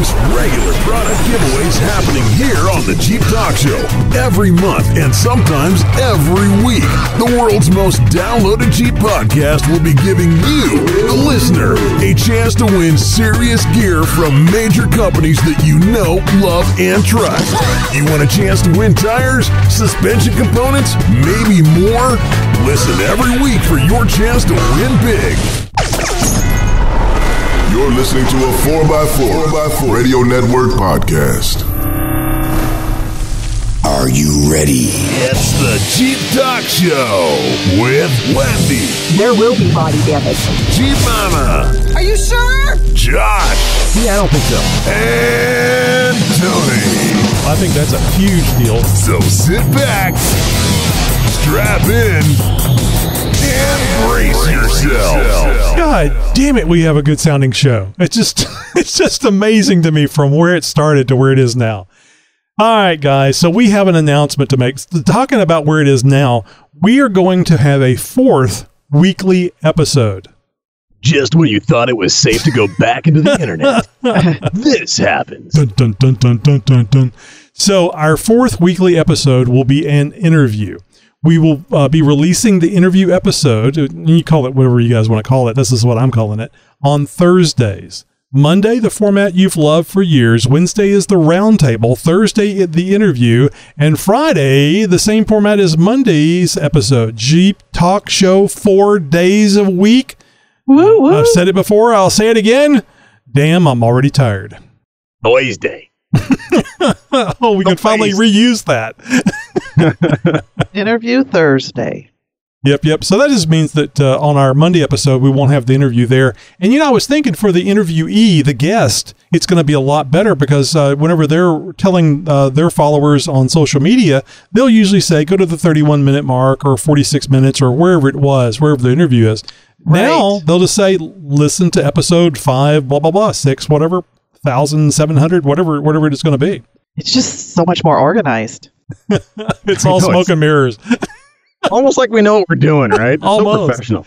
regular product giveaways happening here on the Jeep Talk Show every month and sometimes every week. The world's most downloaded Jeep podcast will be giving you, the listener, a chance to win serious gear from major companies that you know, love, and trust. You want a chance to win tires, suspension components, maybe more? Listen every week for your chance to win big. You're listening to a 4x4, 4x4 Radio Network podcast. Are you ready? It's the Jeep Talk Show with Wendy, There will be body damage. Jeep Mama, Are you sure? Josh, Yeah, I don't think so. and Tony. I think that's a huge deal. So sit back, strap in, and brace yourself. God damn it, we have a good sounding show. It's just it's just amazing to me from where it started to where it is now. All right, guys. So we have an announcement to make. Talking about where it is now, we are going to have a fourth weekly episode. Just when you thought it was safe to go back into the internet, this happens. Dun, dun, dun, dun, dun, dun, dun. So, our fourth weekly episode will be an interview. We will uh, be releasing the interview episode. You call it whatever you guys want to call it. This is what I'm calling it on Thursdays. Monday, the format you've loved for years. Wednesday is the roundtable. Thursday, the interview. And Friday, the same format as Monday's episode. Jeep Talk Show, four days a week. Woo woo. I've said it before. I'll say it again. Damn, I'm already tired. Boys Day. oh, we can finally reuse that. Interview Thursday. Yep, yep. So that just means that uh, on our Monday episode, we won't have the interview there. And you know, I was thinking for the interviewee, the guest, it's going to be a lot better because uh, whenever they're telling uh, their followers on social media, they'll usually say, go to the 31 minute mark or 46 minutes or wherever it was, wherever the interview is. Now they'll just say, listen to episode five, blah, blah, blah, six, whatever, thousand, seven hundred, whatever, whatever it is going to be. It's just so much more organized. It's all smoke it's- and mirrors. Almost like we know what we're doing, right? So Almost. professional.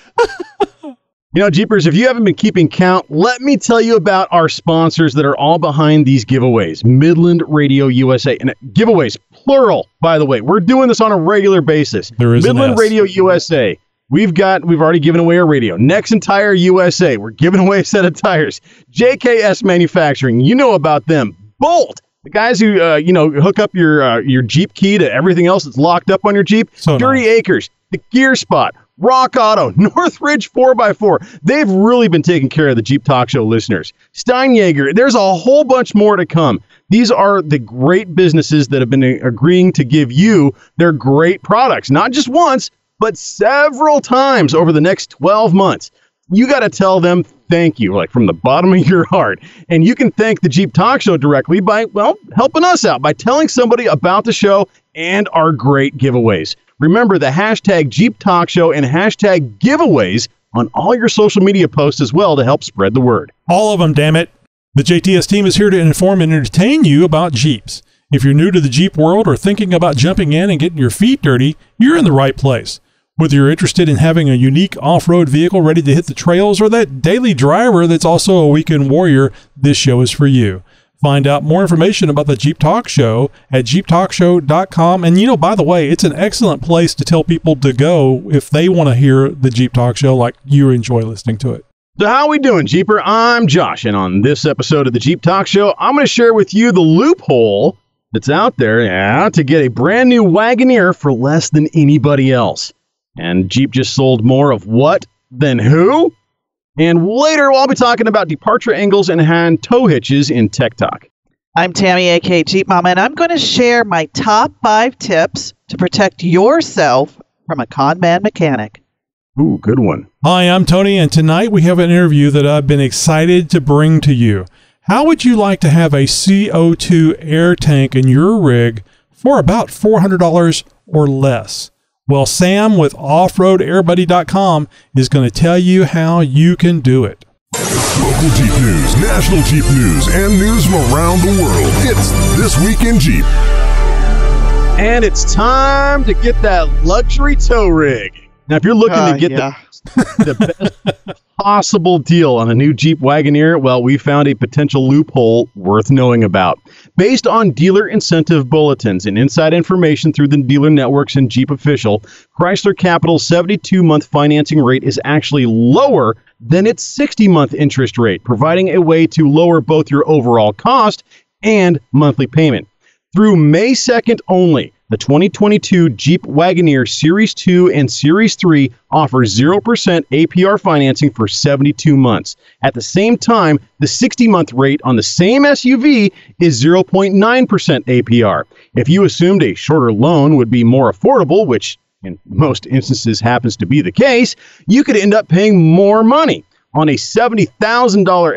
you know, Jeepers, if you haven't been keeping count, let me tell you about our sponsors that are all behind these giveaways Midland Radio USA. And giveaways, plural, by the way. We're doing this on a regular basis. There is an Midland. Radio USA. We've got, we've already given away a radio. Nexen Tire USA. We're giving away a set of tires. JKS Manufacturing. You know about them. Bolt. The guys who, uh, you know, hook up your uh, your Jeep key to everything else that's locked up on your Jeep. So Dirty nice. Acres, The Gear Spot, Rock Auto, Northridge 4x4. They've really been taking care of the Jeep Talk Show listeners. Steinjager, there's a whole bunch more to come. These are the great businesses that have been agreeing to give you their great products, not just once, but several times over the next 12 months. You got to tell them thank you, like from the bottom of your heart. And you can thank the Jeep Talk Show directly by, well, helping us out by telling somebody about the show and our great giveaways. Remember the hashtag Jeep Talk Show and hashtag giveaways on all your social media posts as well to help spread the word. All of them, damn it. The JTS team is here to inform and entertain you about Jeeps. If you're new to the Jeep world or thinking about jumping in and getting your feet dirty, you're in the right place. Whether you're interested in having a unique off road vehicle ready to hit the trails or that daily driver that's also a weekend warrior, this show is for you. Find out more information about the Jeep Talk Show at jeeptalkshow.com. And you know, by the way, it's an excellent place to tell people to go if they want to hear the Jeep Talk Show like you enjoy listening to it. So how we doing, Jeeper? I'm Josh, and on this episode of the Jeep Talk Show, I'm going to share with you the loophole that's out there yeah, to get a brand new Wagoneer for less than anybody else. And Jeep just sold more of what than who? And later, I'll be talking about departure angles and hand tow hitches in Tech Talk. I'm Tammy, aka Jeep Mama, and I'm going to share my top five tips to protect yourself from a con man mechanic. Ooh, good one. Hi, I'm Tony, and tonight we have an interview that I've been excited to bring to you. How would you like to have a CO2 air tank in your rig for about $400 or less? Well, Sam with OffRoadAirBuddy.com is going to tell you how you can do it. Local Jeep news, national Jeep news, and news from around the world. It's This Week in Jeep. And it's time to get that luxury tow rig. Now, if you're looking Uh, to get yeah. the, the best impossible deal on a new Jeep Wagoneer? Well, we found a potential loophole worth knowing about. Based on dealer incentive bulletins and inside information through the dealer networks and Jeep Official, Chrysler Capital's 72 month financing rate is actually lower than its 60 month interest rate, providing a way to lower both your overall cost and monthly payment. Through May 2nd only, the 2022 Jeep Wagoneer Series 2 and Series 3 offers 0% APR financing for 72 months. At the same time, the 60 month rate on the same SUV is 0.9% APR. If you assumed a shorter loan would be more affordable, which in most instances happens to be the case, you could end up paying more money. On a $70,000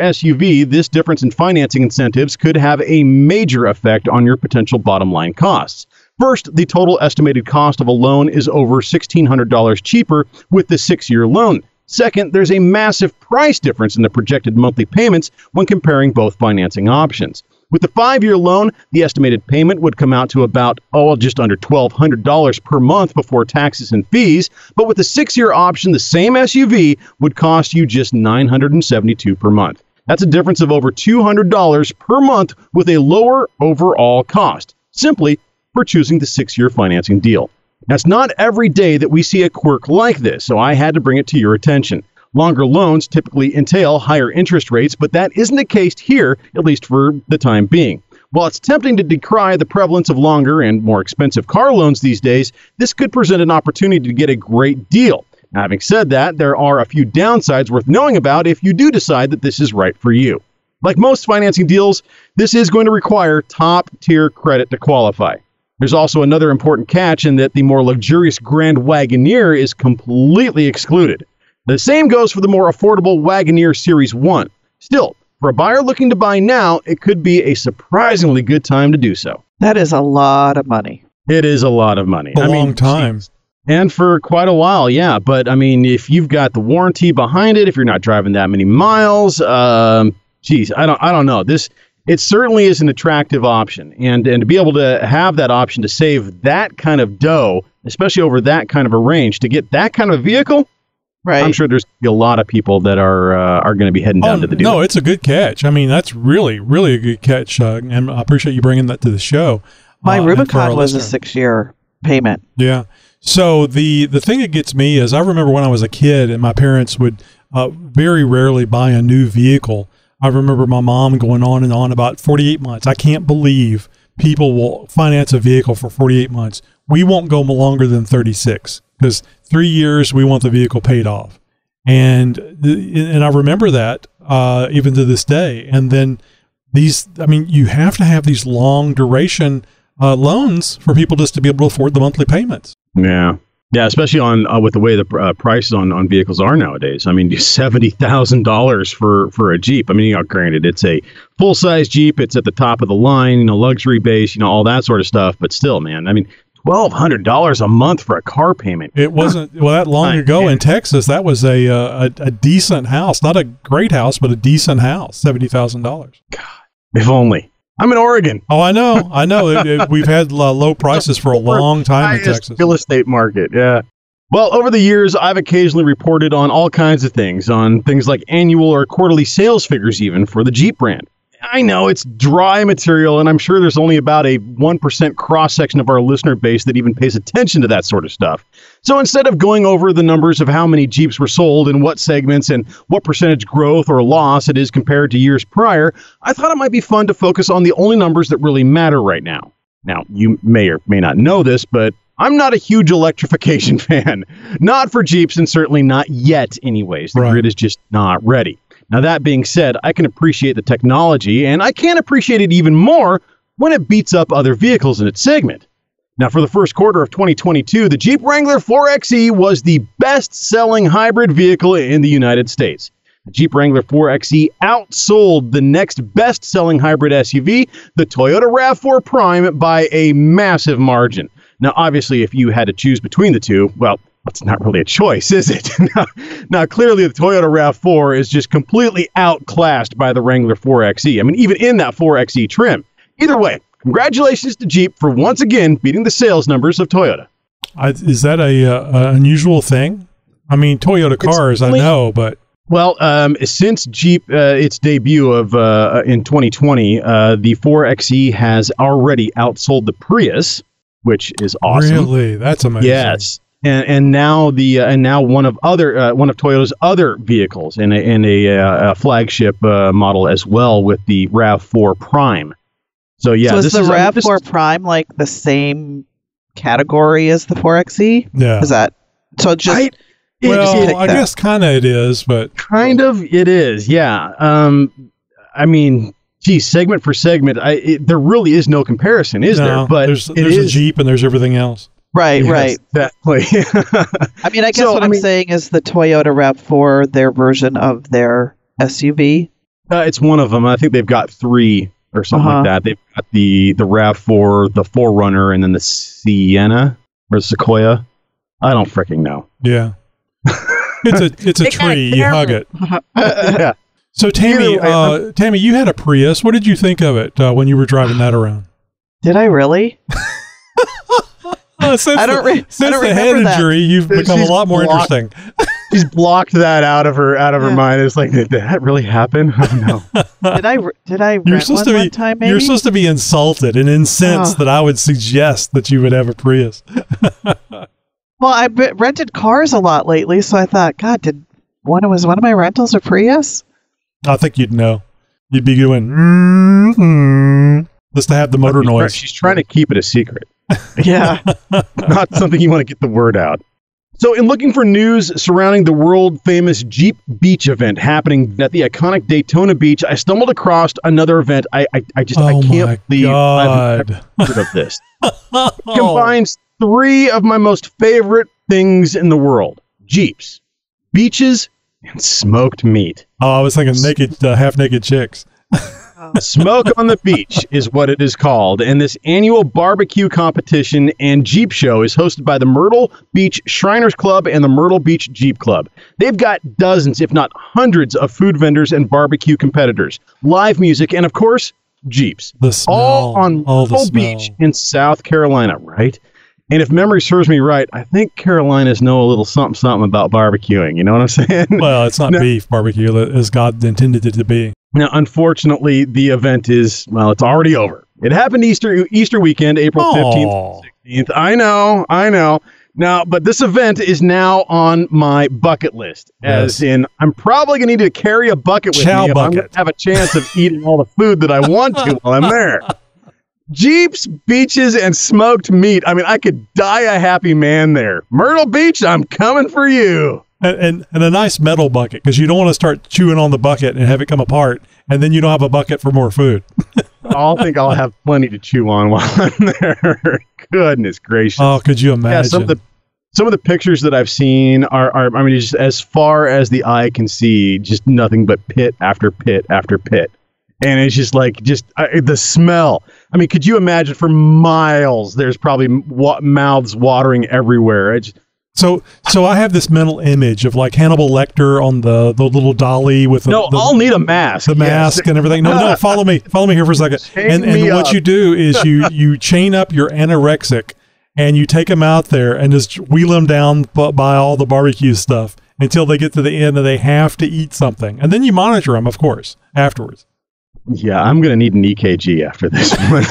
SUV, this difference in financing incentives could have a major effect on your potential bottom line costs. First, the total estimated cost of a loan is over $1,600 cheaper with the six year loan. Second, there's a massive price difference in the projected monthly payments when comparing both financing options. With the five year loan, the estimated payment would come out to about, oh, just under $1,200 per month before taxes and fees. But with the six year option, the same SUV would cost you just $972 per month. That's a difference of over $200 per month with a lower overall cost. Simply for choosing the six year financing deal. Now, it's not every day that we see a quirk like this, so I had to bring it to your attention. Longer loans typically entail higher interest rates, but that isn't the case here, at least for the time being. While it's tempting to decry the prevalence of longer and more expensive car loans these days, this could present an opportunity to get a great deal. Now, having said that, there are a few downsides worth knowing about if you do decide that this is right for you. Like most financing deals, this is going to require top tier credit to qualify. There's also another important catch in that the more luxurious Grand Wagoneer is completely excluded. The same goes for the more affordable Wagoneer Series 1. Still, for a buyer looking to buy now, it could be a surprisingly good time to do so. That is a lot of money. It is a lot of money. A I long mean, time. And for quite a while, yeah. But I mean, if you've got the warranty behind it, if you're not driving that many miles, um, geez, I don't, I don't know. This it certainly is an attractive option. And, and to be able to have that option to save that kind of dough, especially over that kind of a range, to get that kind of a vehicle, right. I'm sure there's a lot of people that are uh, are going to be heading down oh, to the deal. No, it's a good catch. I mean, that's really, really a good catch. Uh, and I appreciate you bringing that to the show. My uh, Rubicon was listener. a six year payment. Yeah. So the the thing that gets me is I remember when I was a kid and my parents would uh, very rarely buy a new vehicle I remember my mom going on and on about 48 months. I can't believe people will finance a vehicle for 48 months. We won't go longer than 36 because three years we want the vehicle paid off. And and I remember that uh, even to this day. And then these, I mean, you have to have these long duration uh, loans for people just to be able to afford the monthly payments. Yeah. Yeah, especially on uh, with the way the uh, prices on, on vehicles are nowadays. I mean, seventy thousand dollars for for a Jeep. I mean, you know, granted, it's a full size Jeep. It's at the top of the line, you know, luxury base, you know, all that sort of stuff. But still, man, I mean, twelve hundred dollars a month for a car payment. It wasn't well that long ago in Texas. That was a, uh, a a decent house, not a great house, but a decent house. Seventy thousand dollars. God, if only. I'm in Oregon. Oh, I know, I know. it, it, we've had uh, low prices for a long time in Texas. Real estate market, yeah. Well, over the years, I've occasionally reported on all kinds of things, on things like annual or quarterly sales figures, even for the Jeep brand. I know it's dry material, and I'm sure there's only about a 1% cross section of our listener base that even pays attention to that sort of stuff. So instead of going over the numbers of how many Jeeps were sold and what segments and what percentage growth or loss it is compared to years prior, I thought it might be fun to focus on the only numbers that really matter right now. Now, you may or may not know this, but I'm not a huge electrification fan. Not for Jeeps, and certainly not yet, anyways. The right. grid is just not ready. Now, that being said, I can appreciate the technology, and I can appreciate it even more when it beats up other vehicles in its segment. Now, for the first quarter of 2022, the Jeep Wrangler 4xe was the best selling hybrid vehicle in the United States. The Jeep Wrangler 4xe outsold the next best selling hybrid SUV, the Toyota RAV4 Prime, by a massive margin. Now, obviously, if you had to choose between the two, well, it's not really a choice, is it? now, now, clearly, the Toyota RAV4 is just completely outclassed by the Wrangler 4xe. I mean, even in that 4xe trim. Either way, congratulations to Jeep for once again beating the sales numbers of Toyota. I, is that a uh, unusual thing? I mean, Toyota cars, I know, but Well, um, since Jeep uh, its debut of uh, in 2020, uh, the 4xe has already outsold the Prius, which is awesome. Really, that's amazing. Yes, and and now the uh, and now one of other uh, one of Toyota's other vehicles in a in a, uh, a flagship uh, model as well with the Rav4 Prime. So yeah, so is this the is, I mean, Rav4 Prime like the same category as the 4xe? Yeah. Is that so? Just I- it- well, I that. guess kind of it is, but Kind of, it is. Yeah. Um, I mean, gee, segment for segment, I it, there really is no comparison, is no, there? But there's it there's a Jeep and there's everything else. Right, Yes, right. Exactly. I mean, I guess So, what I I'm mean- saying is the Toyota Rav4, their version of their SUV. uh, it's one of them. I think they've got three or something Uh-huh. like that. They've got the the Rav Four, the 4Runner, and then the Sienna or Sequoia. I don't freaking know. Yeah. It's a it's a tree. You hug it. yeah. So Tammy, uh, Tammy, you had a Prius. What did you think of it uh, when you were driving that around? Did I really? Since I don't the, re- I don't the head that. injury, you've become a lot more blocked. interesting. She's blocked that out of her out of her Yeah. mind. It's like, did that really happen? Oh, no. Did I? Did I You're rent supposed one to be one time? Maybe. you're supposed to be insulted and incensed Oh. that I would suggest that you would have a Prius. well, I rented cars a lot lately, so I thought, God, did one was one of my rentals a Prius? I think you'd know. You'd be going mm just to have the motor She's try- noise. She's trying to keep it a secret. Yeah. not something you want to get the word out. So, in looking for news surrounding the world famous Jeep Beach event happening at the iconic Daytona Beach, I stumbled across another event. I, I, I just I oh can't my believe I've god! never heard of this. Oh. Combines three of my most favorite things in the world: Jeeps, beaches, and smoked meat. Oh, I was thinking naked, uh, half naked chicks. Smoke on the Beach is what it is called, and this annual barbecue competition and Jeep show is hosted by the Myrtle Beach Shriners Club and the Myrtle Beach Jeep Club. They've got dozens, if not hundreds, of food vendors and barbecue competitors, live music, and of course, Jeeps. The smell, All on oh, the Myrtle. Beach in South Carolina, right? And if memory serves me right, I think Carolinas know a little something something about barbecuing. You know what I'm saying? Well, it's not No. beef barbecue as God intended it to be. Now, unfortunately, the event is well, it's already over. It happened Easter Easter weekend, April fifteenth, sixteenth. I know, I know. Now, but this event is now on my bucket list. As Yes. in, I'm probably gonna need to carry a bucket with Chow me if I'm gonna have a chance of eating all the food that I want to while I'm there. Jeeps, beaches, and smoked meat. I mean, I could die a happy man there. Myrtle Beach, I'm coming for you. And, and, a nice metal bucket because you don't want to start chewing on the bucket and have it come apart, and then you don't have a bucket for more food. I'll think I'll have plenty to chew on while I'm there. Goodness gracious. Oh, could you imagine? yeah, some of the some of the pictures that I've seen are, are I mean, just as far as the eye can see, just nothing but pit after pit after pit, and it's just like just uh, the smell. I mean, could you imagine for miles? There's probably wa- mouths watering everywhere. It's so, so I have this mental image of like Hannibal Lecter on the, the little dolly with the, no, the, I'll need a mask. the yes. mask and everything. No, no, follow me, follow me here for a second. Chain and and what up. you do is you you chain up your anorexic and you take them out there and just wheel them down by all the barbecue stuff until they get to the end and they have to eat something, and then you monitor them, of course, afterwards. Yeah, I'm gonna need an EKG after this one.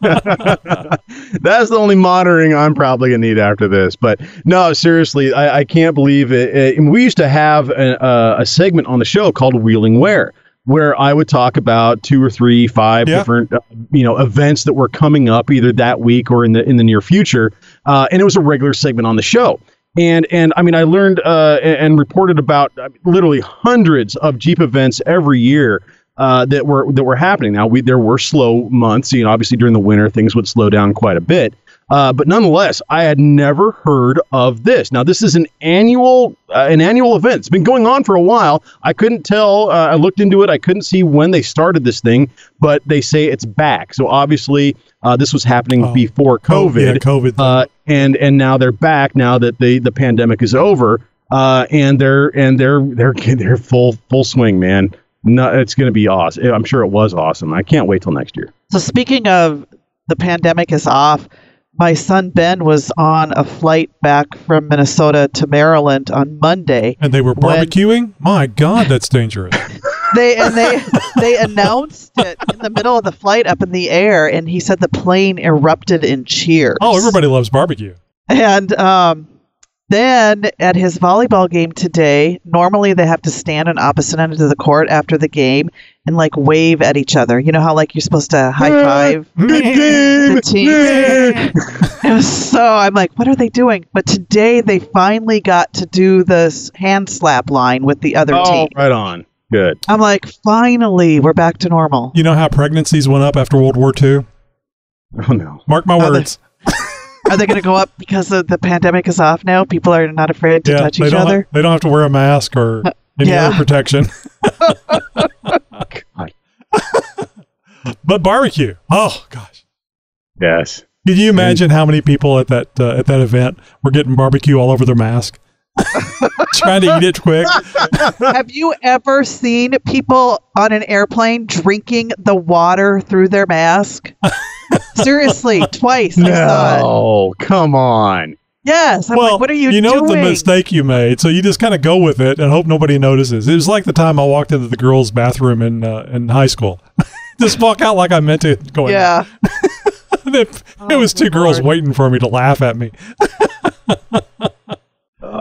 That's the only monitoring I'm probably gonna need after this. But no, seriously, I, I can't believe it. We used to have a, a, segment on the show called Wheeling Where, where I would talk about two or three, five Yeah. different, uh, you know, events that were coming up either that week or in the in the near future, uh, and it was a regular segment on the show. And and I mean, I learned uh, and, and reported about uh, literally hundreds of Jeep events every year uh, that were that were happening. Now, we there were slow months. You know, obviously during the winter things would slow down quite a bit. Uh, but nonetheless, I had never heard of this. Now, this is an annual uh, an annual event. It's been going on for a while. I couldn't tell. Uh, I looked into it. I couldn't see when they started this thing, but they say it's back. So obviously, uh, this was happening Oh. before COVID yeah, COVID. uh, and and now they're back now that the the pandemic is over uh, and they're and they're they're they're full full swing man no, it's going to be awesome i'm sure it was awesome i can't wait till next year So speaking of the pandemic is off, my son Ben was on a flight back from Minnesota to Maryland on Monday. And they were When- barbecuing? My God, that's dangerous. They and they they announced it in the middle of the flight up in the air, and he said the plane erupted in cheers. Oh, everybody loves barbecue. And um, then at his volleyball game today, normally they have to stand on opposite ends of the court after the game and like wave at each other. You know how like you're supposed to high five Good game. the team. It was so I'm like, what are they doing? But today they finally got to do this hand slap line with the other Oh, team. right on. Good. I'm like, finally, we're back to normal. You know how pregnancies went up after World War II? Oh no. Mark my Oh, words. Are they going to go up because of the pandemic is off now? People are not afraid to yeah, touch each other. Have, they don't have to wear a mask or any Yeah. other protection. But barbecue. Oh gosh. Yes. Could you imagine how many people at that uh, at that event were getting barbecue all over their mask, trying to eat it quick? Have you ever seen people on an airplane drinking the water through their mask? Seriously, twice I saw. No, come on. Yes, I'm well, like, what are you, you know doing? the mistake you made, so you just kind of go with it and hope nobody notices. It was like the time I walked into the girls' bathroom in uh, in high school. just walk out like I meant to. Going, Yeah, it, it was two good girls waiting for me to laugh at me.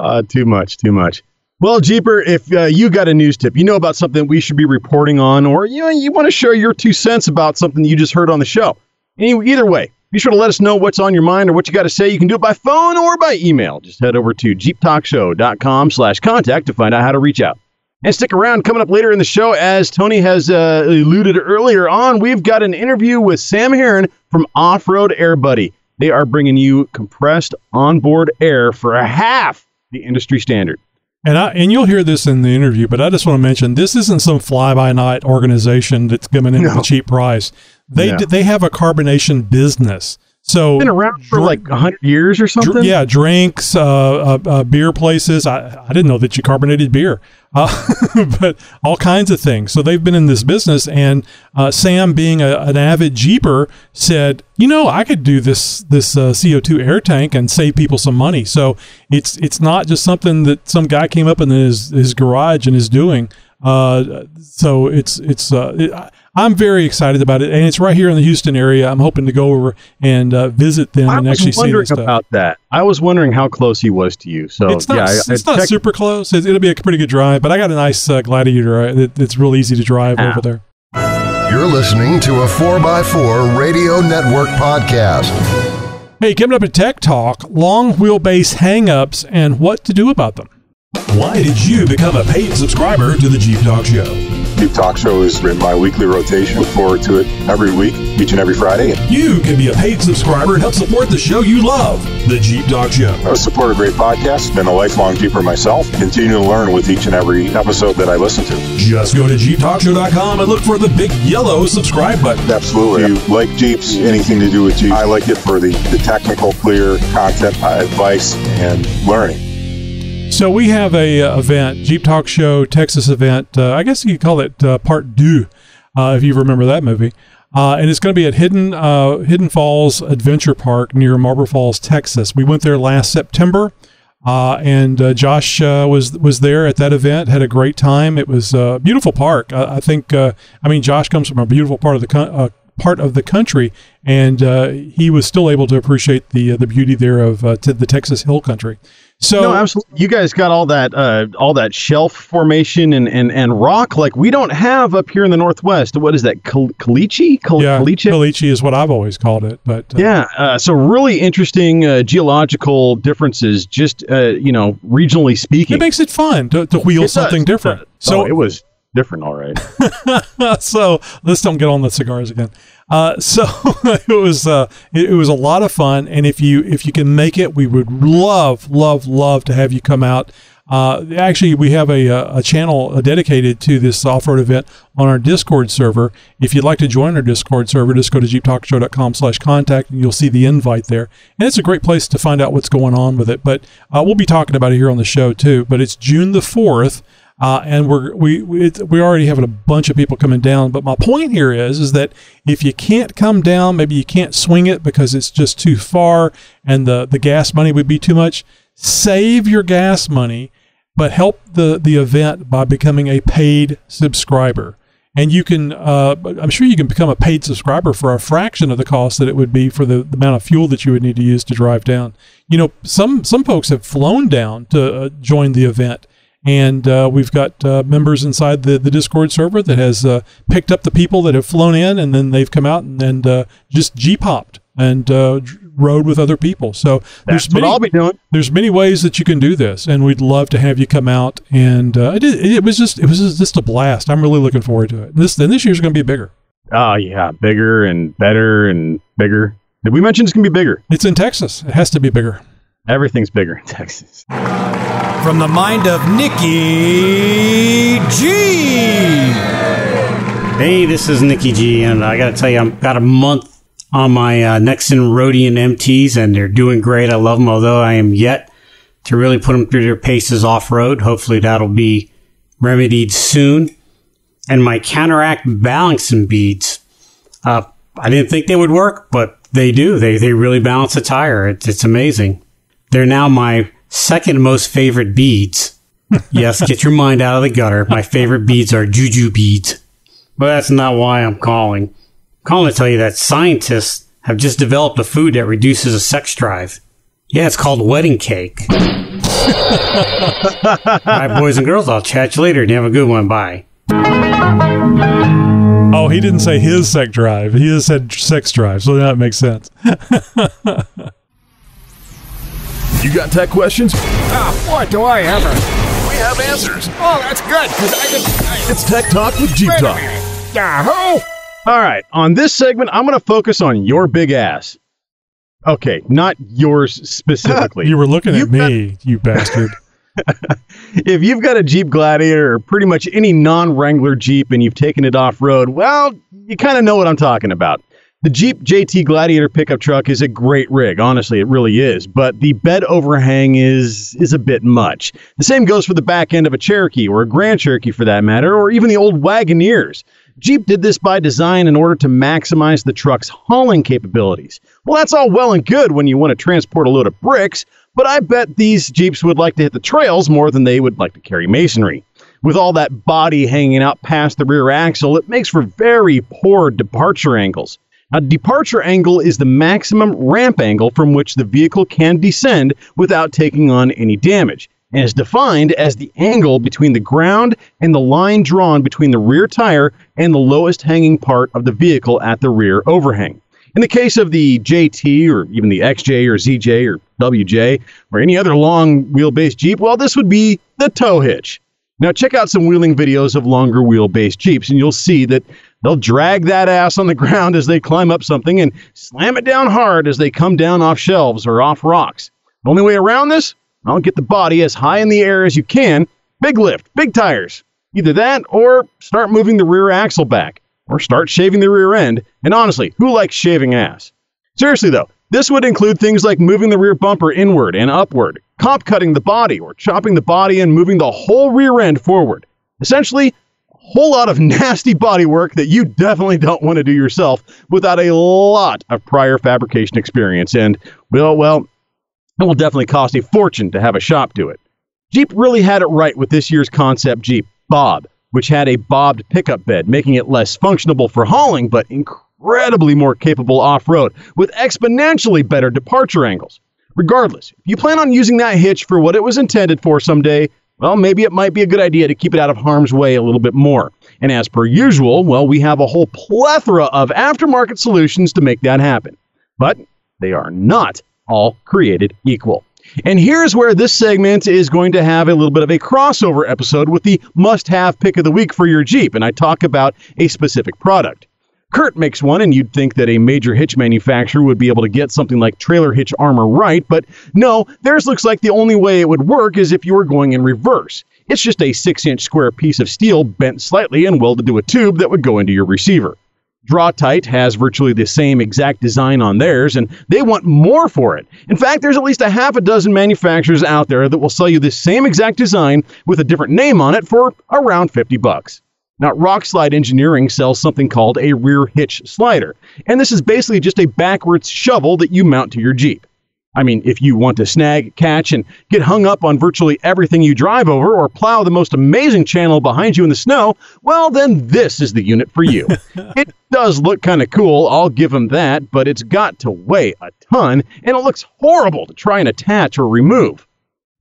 Uh, too much, too much. Well, Jeeper, if uh, you got a news tip, you know about something we should be reporting on, or you know, you want to share your two cents about something you just heard on the show. Any, either way, be sure to let us know what's on your mind or what you got to say. You can do it by phone or by email. Just head over to jeeptalkshow.com slash contact to find out how to reach out. And stick around. Coming up later in the show, as Tony has uh, alluded earlier on, we've got an interview with Sam Heron from Off Road Air Buddy. They are bringing you compressed onboard air for a half the industry standard. And I and you'll hear this in the interview, but I just want to mention this isn't some fly by night organization that's coming in at a cheap price. They No. d they have a carbonation business. So Been around for Dr- like hundred years or Dr- something. yeah, drinks, uh, uh, uh, beer places. I, I didn't know that you carbonated beer, uh, but all kinds of things. So they've been in this business, and uh, Sam, being a, an avid jeeper, said, "You know, I could do this this uh, CO two air tank and save people some money." So it's it's not just something that some guy came up in his his garage and is doing. Uh, so it's it's uh, it, I- I'm very excited about it, and it's right here in the Houston area. I'm hoping to go over and uh, visit them I and was actually see wondering this stuff. about that. I was wondering how close he was to you. So It's not, yeah, I, I it's not checked- super close. It, it'll be a pretty good drive, but I got a nice uh, Gladiator. Uh, it, it's real easy to drive Ah. over there. You're listening to a 4x4 Radio Network podcast. Hey, coming up at Tech Talk, long wheelbase hangups and what to do about them. Why did you become a paid subscriber to the Jeep Talk Show? Jeep Talk Show is in my weekly rotation. Look forward to it every week, each and every Friday. You can be a paid subscriber and help support the show you love, the Jeep Talk Show. I support a great podcast. Been a lifelong Jeeper myself. Continue to learn with each and every episode that I listen to. Just go to jeeptalkshow.com and look for the big yellow subscribe button. Absolutely. If you like Jeeps, anything to do with Jeeps, I like it for the, the technical, clear content, uh, advice, and learning. So we have a uh, event, Jeep Talk Show Texas event. Uh, I guess you could call it uh, Part Deux, uh, if you remember that movie. Uh, and it's going to be at Hidden uh, Hidden Falls Adventure Park near Marble Falls, Texas. We went there last September, and Josh was was there at that event. Had a great time. It was a beautiful park. I, I think. I mean, Josh comes from a beautiful part of the part of the country, and uh, he was still able to appreciate the uh, the beauty there of uh, the Texas Hill Country. So no, absolutely. You guys got all that, uh, all that shelf formation and, and, and rock like we don't have up here in the Northwest. What is that? Cal- caliche? Cal- yeah, caliche? caliche is what I've always called it. But uh, Yeah, uh, so really interesting uh, geological differences, just uh, you know, regionally speaking. it makes it fun to, to wheel something different. So Oh, it was different, all right. so let's don't get on the cigars again. Uh, so it was uh, it, it was a lot of fun, and if you if you can make it, we would love love love to have you come out. Uh, actually, we have a, a channel dedicated to this off-road event on our Discord server. If you'd like to join our Discord server, just go to jeeptalkshow.com slash contact and you'll see the invite there. And it's a great place to find out what's going on with it. But uh, we'll be talking about it here on the show too. But it's June the 4th. Uh, and we're we we, we already have a bunch of people coming down. But my point here is is that if you can't come down, maybe you can't swing it because it's just too far, and the the gas money would be too much. Save your gas money, but help the the event by becoming a paid subscriber and you can uh, i'm sure you can become a paid subscriber for a fraction of the cost that it would be for the, the amount of fuel that you would need to use to drive down you know some some folks have flown down to uh, join the event and uh, we've got uh, members inside the, the discord server that has uh, picked up the people that have flown in and then they've come out and, and uh, just g-popped and rode with other people. So That's there's many, I'll be doing. There's many ways that you can do this, and we'd love to have you come out. And uh, it, it was just it was just a blast. I'm really looking forward to it. This then this year's going to be bigger. Oh yeah, bigger and better and bigger. Did we mention it's going to be bigger? It's in Texas. It has to be bigger. Everything's bigger in Texas. From the mind of Nikki G. Hey, this is Nikki G, and I got to tell you, I've got a month on my uh, Nexen Roadian MTs, and they're doing great. I love them, although I am yet to really put them through their paces off road. Hopefully, that'll be remedied soon. And my counteract balancing beads, uh, I didn't think they would work, but they do. They they really balance a tire. It's, it's amazing. They're now my second most favorite beads. yes, get your mind out of the gutter. My favorite beads are juju beads, but that's not why I'm calling. I'm Calling to tell you that scientists have just developed a food that reduces a sex drive. Yeah, it's called wedding cake. All right, boys and girls, I'll chat you later and have a good one. Bye. Oh, he didn't say his sex drive. He just said sex drive, so that makes sense. you got tech questions? Ah, what do I ever. We have answers. Oh, that's good, because I just... I... It's Tech Talk with Jeep Talk. Yahoo! All right. On this segment, I'm going to focus on your big ass. Okay, not yours specifically. you were looking at me, got... you bastard. if you've got a Jeep Gladiator or pretty much any non Wrangler Jeep and you've taken it off road, well, you kind of know what I'm talking about. The Jeep JT Gladiator pickup truck is a great rig. Honestly, it really is. But the bed overhang is is a bit much. The same goes for the back end of a Cherokee or a Grand Cherokee for that matter, or even the old Wagoneers. Jeep did this by design in order to maximize the truck's hauling capabilities. Well, that's all well and good when you want to transport a load of bricks, but I bet these Jeeps would like to hit the trails more than they would like to carry masonry. With all that body hanging out past the rear axle, it makes for very poor departure angles. A departure angle is the maximum ramp angle from which the vehicle can descend without taking on any damage and is defined as the angle between the ground and the line drawn between the rear tire and the lowest hanging part of the vehicle at the rear overhang. In the case of the JT or even the XJ or ZJ or WJ or any other long wheelbase Jeep, well, this would be the tow hitch. Now, check out some wheeling videos of longer wheelbase Jeeps, and you'll see that they'll drag that ass on the ground as they climb up something and slam it down hard as they come down off shelves or off rocks. The only way around this? I'll get the body as high in the air as you can. Big lift, big tires. Either that or start moving the rear axle back or start shaving the rear end. And honestly, who likes shaving ass? Seriously though, this would include things like moving the rear bumper inward and upward, comp cutting the body, or chopping the body and moving the whole rear end forward. Essentially, a whole lot of nasty body work that you definitely don't want to do yourself without a lot of prior fabrication experience. And, well, well, it will definitely cost a fortune to have a shop do it. Jeep really had it right with this year's concept Jeep, Bob, which had a bobbed pickup bed, making it less functional for hauling, but incredibly more capable off road, with exponentially better departure angles. Regardless, if you plan on using that hitch for what it was intended for someday, well, maybe it might be a good idea to keep it out of harm's way a little bit more. And as per usual, well, we have a whole plethora of aftermarket solutions to make that happen. But they are not all created equal. And here's where this segment is going to have a little bit of a crossover episode with the must have pick of the week for your Jeep. And I talk about a specific product. CURT makes one, and you'd think that a major hitch manufacturer would be able to get something like trailer hitch armor right, but no, theirs looks like the only way it would work is if you were going in reverse. It's just a 6 inch square piece of steel bent slightly and welded to a tube that would go into your receiver. Draw-Tite has virtually the same exact design on theirs, and they want more for it. In fact, there's at least a half a dozen manufacturers out there that will sell you this same exact design with a different name on it for around 50 bucks. Now, Rockslide Engineering sells something called a rear hitch slider, and this is basically just a backwards shovel that you mount to your Jeep. I mean, if you want to snag, catch, and get hung up on virtually everything you drive over or plow the most amazing channel behind you in the snow, well, then this is the unit for you. it does look kind of cool, I'll give them that, but it's got to weigh a ton, and it looks horrible to try and attach or remove.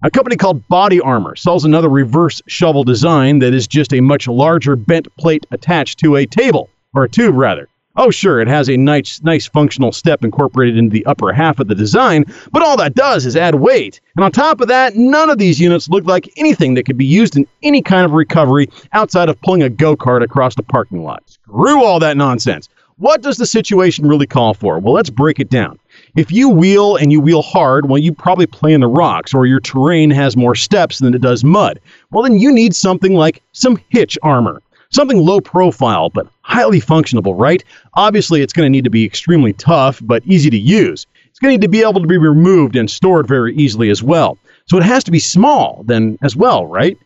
A company called Body Armor sells another reverse shovel design that is just a much larger bent plate attached to a table, or a tube rather. Oh, sure, it has a nice, nice functional step incorporated into the upper half of the design, but all that does is add weight. And on top of that, none of these units look like anything that could be used in any kind of recovery outside of pulling a go kart across the parking lot. Screw all that nonsense. What does the situation really call for? Well, let's break it down. If you wheel and you wheel hard, well, you probably play in the rocks or your terrain has more steps than it does mud. Well, then you need something like some hitch armor. Something low profile, but highly functional, right? Obviously, it's going to need to be extremely tough, but easy to use. It's going to need to be able to be removed and stored very easily as well. So it has to be small then as well, right?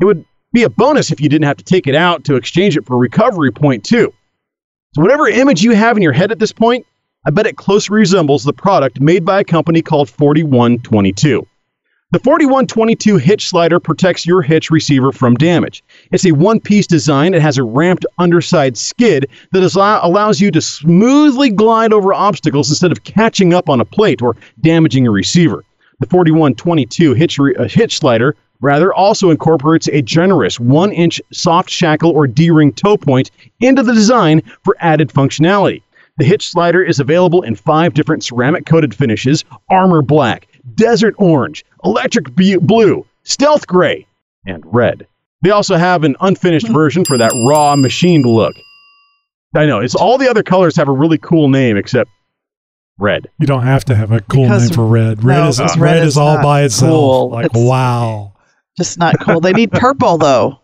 It would be a bonus if you didn't have to take it out to exchange it for recovery point too. So whatever image you have in your head at this point, I bet it closely resembles the product made by a company called 4122. The 4122 hitch slider protects your hitch receiver from damage. It's a one piece design. It has a ramped underside skid that is, allows you to smoothly glide over obstacles instead of catching up on a plate or damaging a receiver. The 4122 hitch, re- uh, hitch slider rather also incorporates a generous one inch soft shackle or D ring tow point into the design for added functionality. The hitch slider is available in five different ceramic coated finishes armor black, desert orange, electric blue, stealth gray, and red. They also have an unfinished version for that raw machined look. I know, it's all the other colors have a really cool name except red. You don't have to have a cool Because name for red. Red no, is because red, red is is all by itself. cool. Like It's- wow. Just not cool. They need purple though.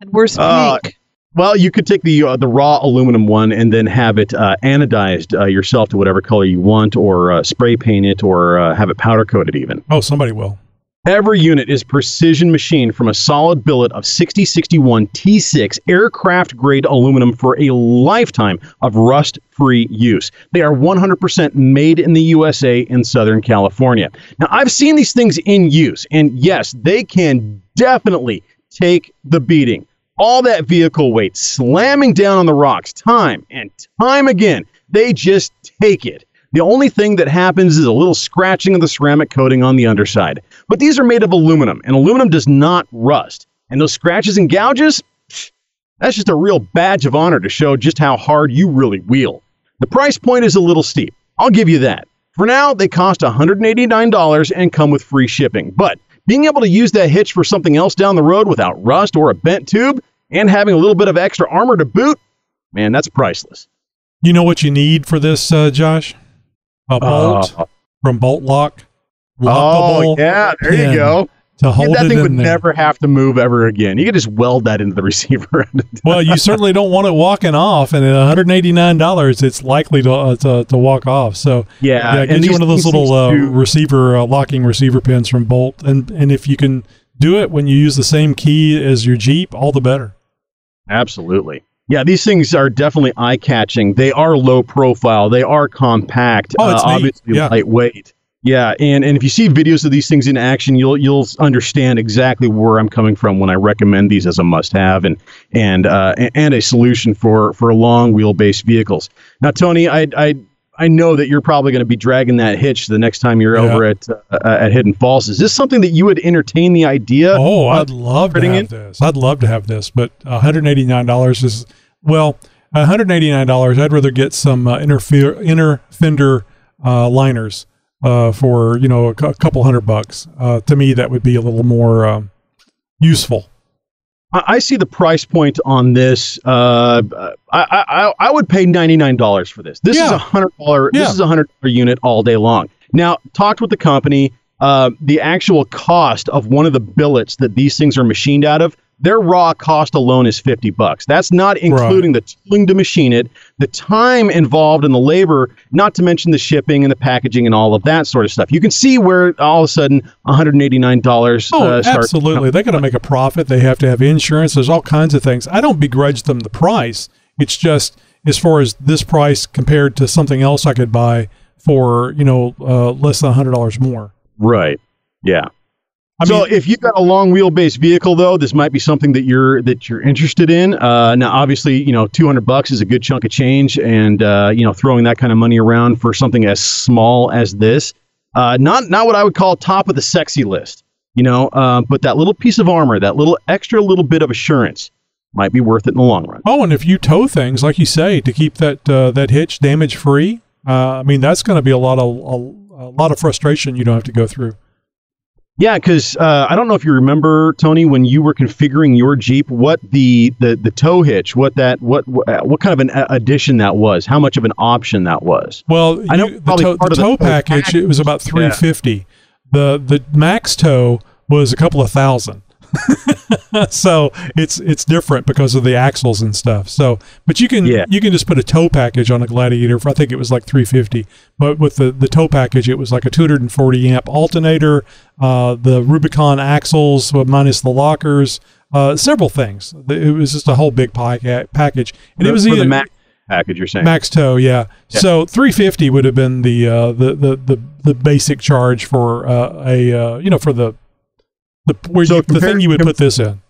And where's uh, pink? Well, you could take the uh, the raw aluminum one and then have it uh, anodized uh, yourself to whatever color you want, or uh, spray paint it, or uh, have it powder coated even. Oh, somebody will. Every unit is precision machined from a solid billet of 6061 T6 aircraft grade aluminum for a lifetime of rust free use. They are 100% made in the USA in Southern California. Now, I've seen these things in use, and yes, they can definitely take the beating. All that vehicle weight slamming down on the rocks time and time again. They just take it. The only thing that happens is a little scratching of the ceramic coating on the underside. But these are made of aluminum, and aluminum does not rust. And those scratches and gouges, that's just a real badge of honor to show just how hard you really wheel. The price point is a little steep. I'll give you that. For now, they cost $189 and come with free shipping. But being able to use that hitch for something else down the road without rust or a bent tube and having a little bit of extra armor to boot, man, that's priceless. You know what you need for this, uh, Josh? A bolt Uh, from Bolt Lock. Oh, yeah, there you go. To hold that it thing in would there. never have to move ever again. You could just weld that into the receiver. well, you certainly don't want it walking off, and at one hundred eighty nine dollars, it's likely to, uh, to to walk off. So Yeah, yeah, get you one of those little uh, receiver uh, locking receiver pins from Bolt, and and if you can do it when you use the same key as your Jeep, all the better. Absolutely. Yeah, these things are definitely eye catching. They are low profile. They are compact. Oh, it's uh, neat. obviously Yeah. lightweight. Yeah, and, and if you see videos of these things in action, you'll you'll understand exactly where I'm coming from when I recommend these as a must-have and and uh, a- and a solution for for long wheelbase vehicles. Now, Tony, I I I know that you're probably going to be dragging that hitch the next time you're Yeah. over at uh, at Hidden Falls. Is this something that you would entertain the idea? Oh, I'd love to have in? this. I'd love to have this, but one hundred eighty nine dollars is well, one hundred eighty nine dollars. I'd rather get some uh, inner fe- inner fender uh, liners uh, for you know a, couple hundred bucks. Uh, to me, that would be a little more um, useful. I see the price point on this. Uh, I, I I would pay ninety nine dollars for this. This is a hundred dollar. Yeah. This is a hundred dollar unit all day long. Now, talked with the company. Uh, the actual cost of one of the billets that these things are machined out of their raw cost alone is 50 bucks. That's not including the tooling to machine it, the time involved in the labor, not to mention the shipping and the packaging and all of that sort of stuff. You can see where all of a sudden $189 Oh, uh, starts. absolutely. They got to make a profit. They have to have insurance. There's all kinds of things. I don't begrudge them the price. It's just as far as this price compared to something else I could buy for you know uh, less than hundred dollars more. Right. Yeah. I so mean- if you've got a long wheelbase vehicle, though, this might be something that you're that you're interested in. Uh, now, obviously, you know, 200 bucks is a good chunk of change, and uh, you know, throwing that kind of money around for something as small as this, uh, not not what I would call top of the sexy list, you know, uh, but that little piece of armor, that little extra little bit of assurance, might be worth it in the long run. Oh, and if you tow things like you say to keep that uh, that hitch damage free, uh, I mean that's going to be a lot of a, a lot of frustration you don't have to go through. Yeah, because uh, I don't know if you remember Tony when you were configuring your Jeep, what the the, the tow hitch, what that what what what kind of an addition that was, how much of an option that was. Well, I know you- the, tow, the tow tow package it was about three fifty. The the max tow was a couple of thousand. so it's it's different because of the axles and stuff. So, but you can Yeah. you can just put a tow package on a Gladiator. For, I think it was like three fifty. But with the the tow package, it was like a two hundred and forty amp alternator, uh, the Rubicon axles uh, minus the lockers, uh, several things. It was just a whole big pack- package, and it was for either the Max package. You're saying Max tow, yeah. So 350 would have been the uh, the, the the the basic charge for uh, a uh, you know for the the where So you, the thing you would com- put this in.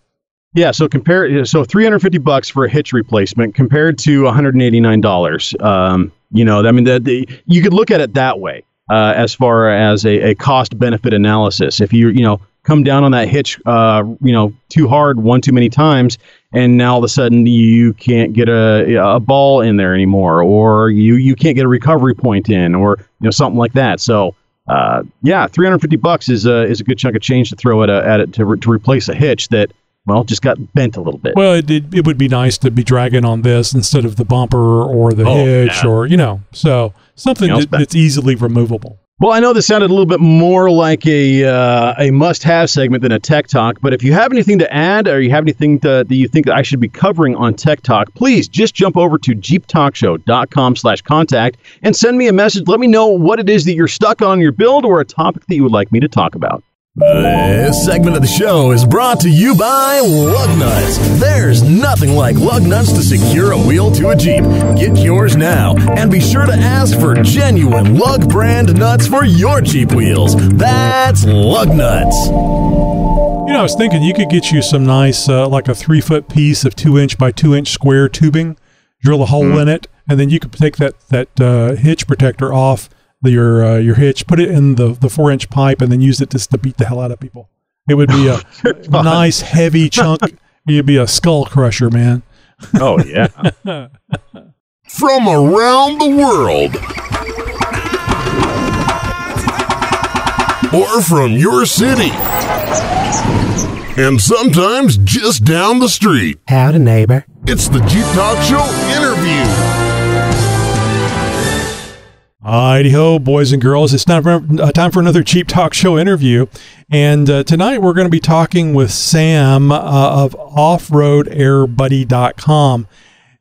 Yeah, so compare so 350 bucks for a hitch replacement compared to 189 dollars. Um, you know, I mean, the, the, you could look at it that way uh, as far as a, a cost benefit analysis. If you you know come down on that hitch, uh, you know, too hard one too many times, and now all of a sudden you can't get a a ball in there anymore, or you you can't get a recovery point in, or you know something like that. So. Uh, yeah, 350 bucks is a is a good chunk of change to throw at a, at it to, re- to replace a hitch that well just got bent a little bit. Well, it, it it would be nice to be dragging on this instead of the bumper or the Oh, hitch yeah. or you know so something that, that's easily removable. Well, I know this sounded a little bit more like a uh, a must-have segment than a tech talk, but if you have anything to add or you have anything to, that you think that I should be covering on Tech Talk, please just jump over to jeeptalkshow.com slash contact and send me a message. Let me know what it is that you're stuck on your build or a topic that you would like me to talk about. This segment of the show is brought to you by Lug Nuts. There's nothing like lug nuts to secure a wheel to a Jeep. Get yours now and be sure to ask for genuine lug brand nuts for your Jeep wheels. That's Lug Nuts. You know, I was thinking you could get you some nice, uh, like a three foot piece of two inch by two inch square tubing, drill a hole Mm-hmm. in it, and then you could take that that uh, hitch protector off the, your uh, your hitch, put it in the the four inch pipe, and then use it just to beat the hell out of people. It would be a nice heavy chunk. You'd be a skull crusher, man. Oh, yeah. From around the world. Or from your city. And sometimes just down the street. Howdy, neighbor. It's the Jeep Talk Show Alrighty ho, boys and girls. It's time for, uh, time for another Jeep Talk Show interview. And uh, tonight we're going to be talking with Sam uh, of offroadairbuddy.com.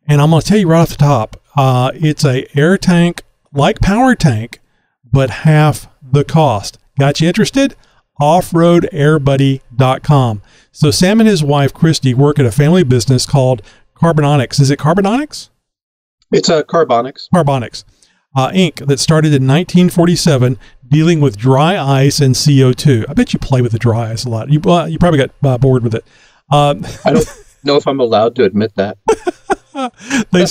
And I'm going to tell you right off the top, uh, it's a air tank like Power Tank, but half the cost. Got you interested? Offroadairbuddy.com. So Sam and his wife Christy work at a family business called Carbononics. Is it Carbononics? It's a Carbonics. Carbonics uh, Inc. that started in 1947, dealing with dry ice and CO2. I bet you play with the dry ice a lot. You uh, you probably got uh, bored with it. Um, I don't know if I'm allowed to admit that. they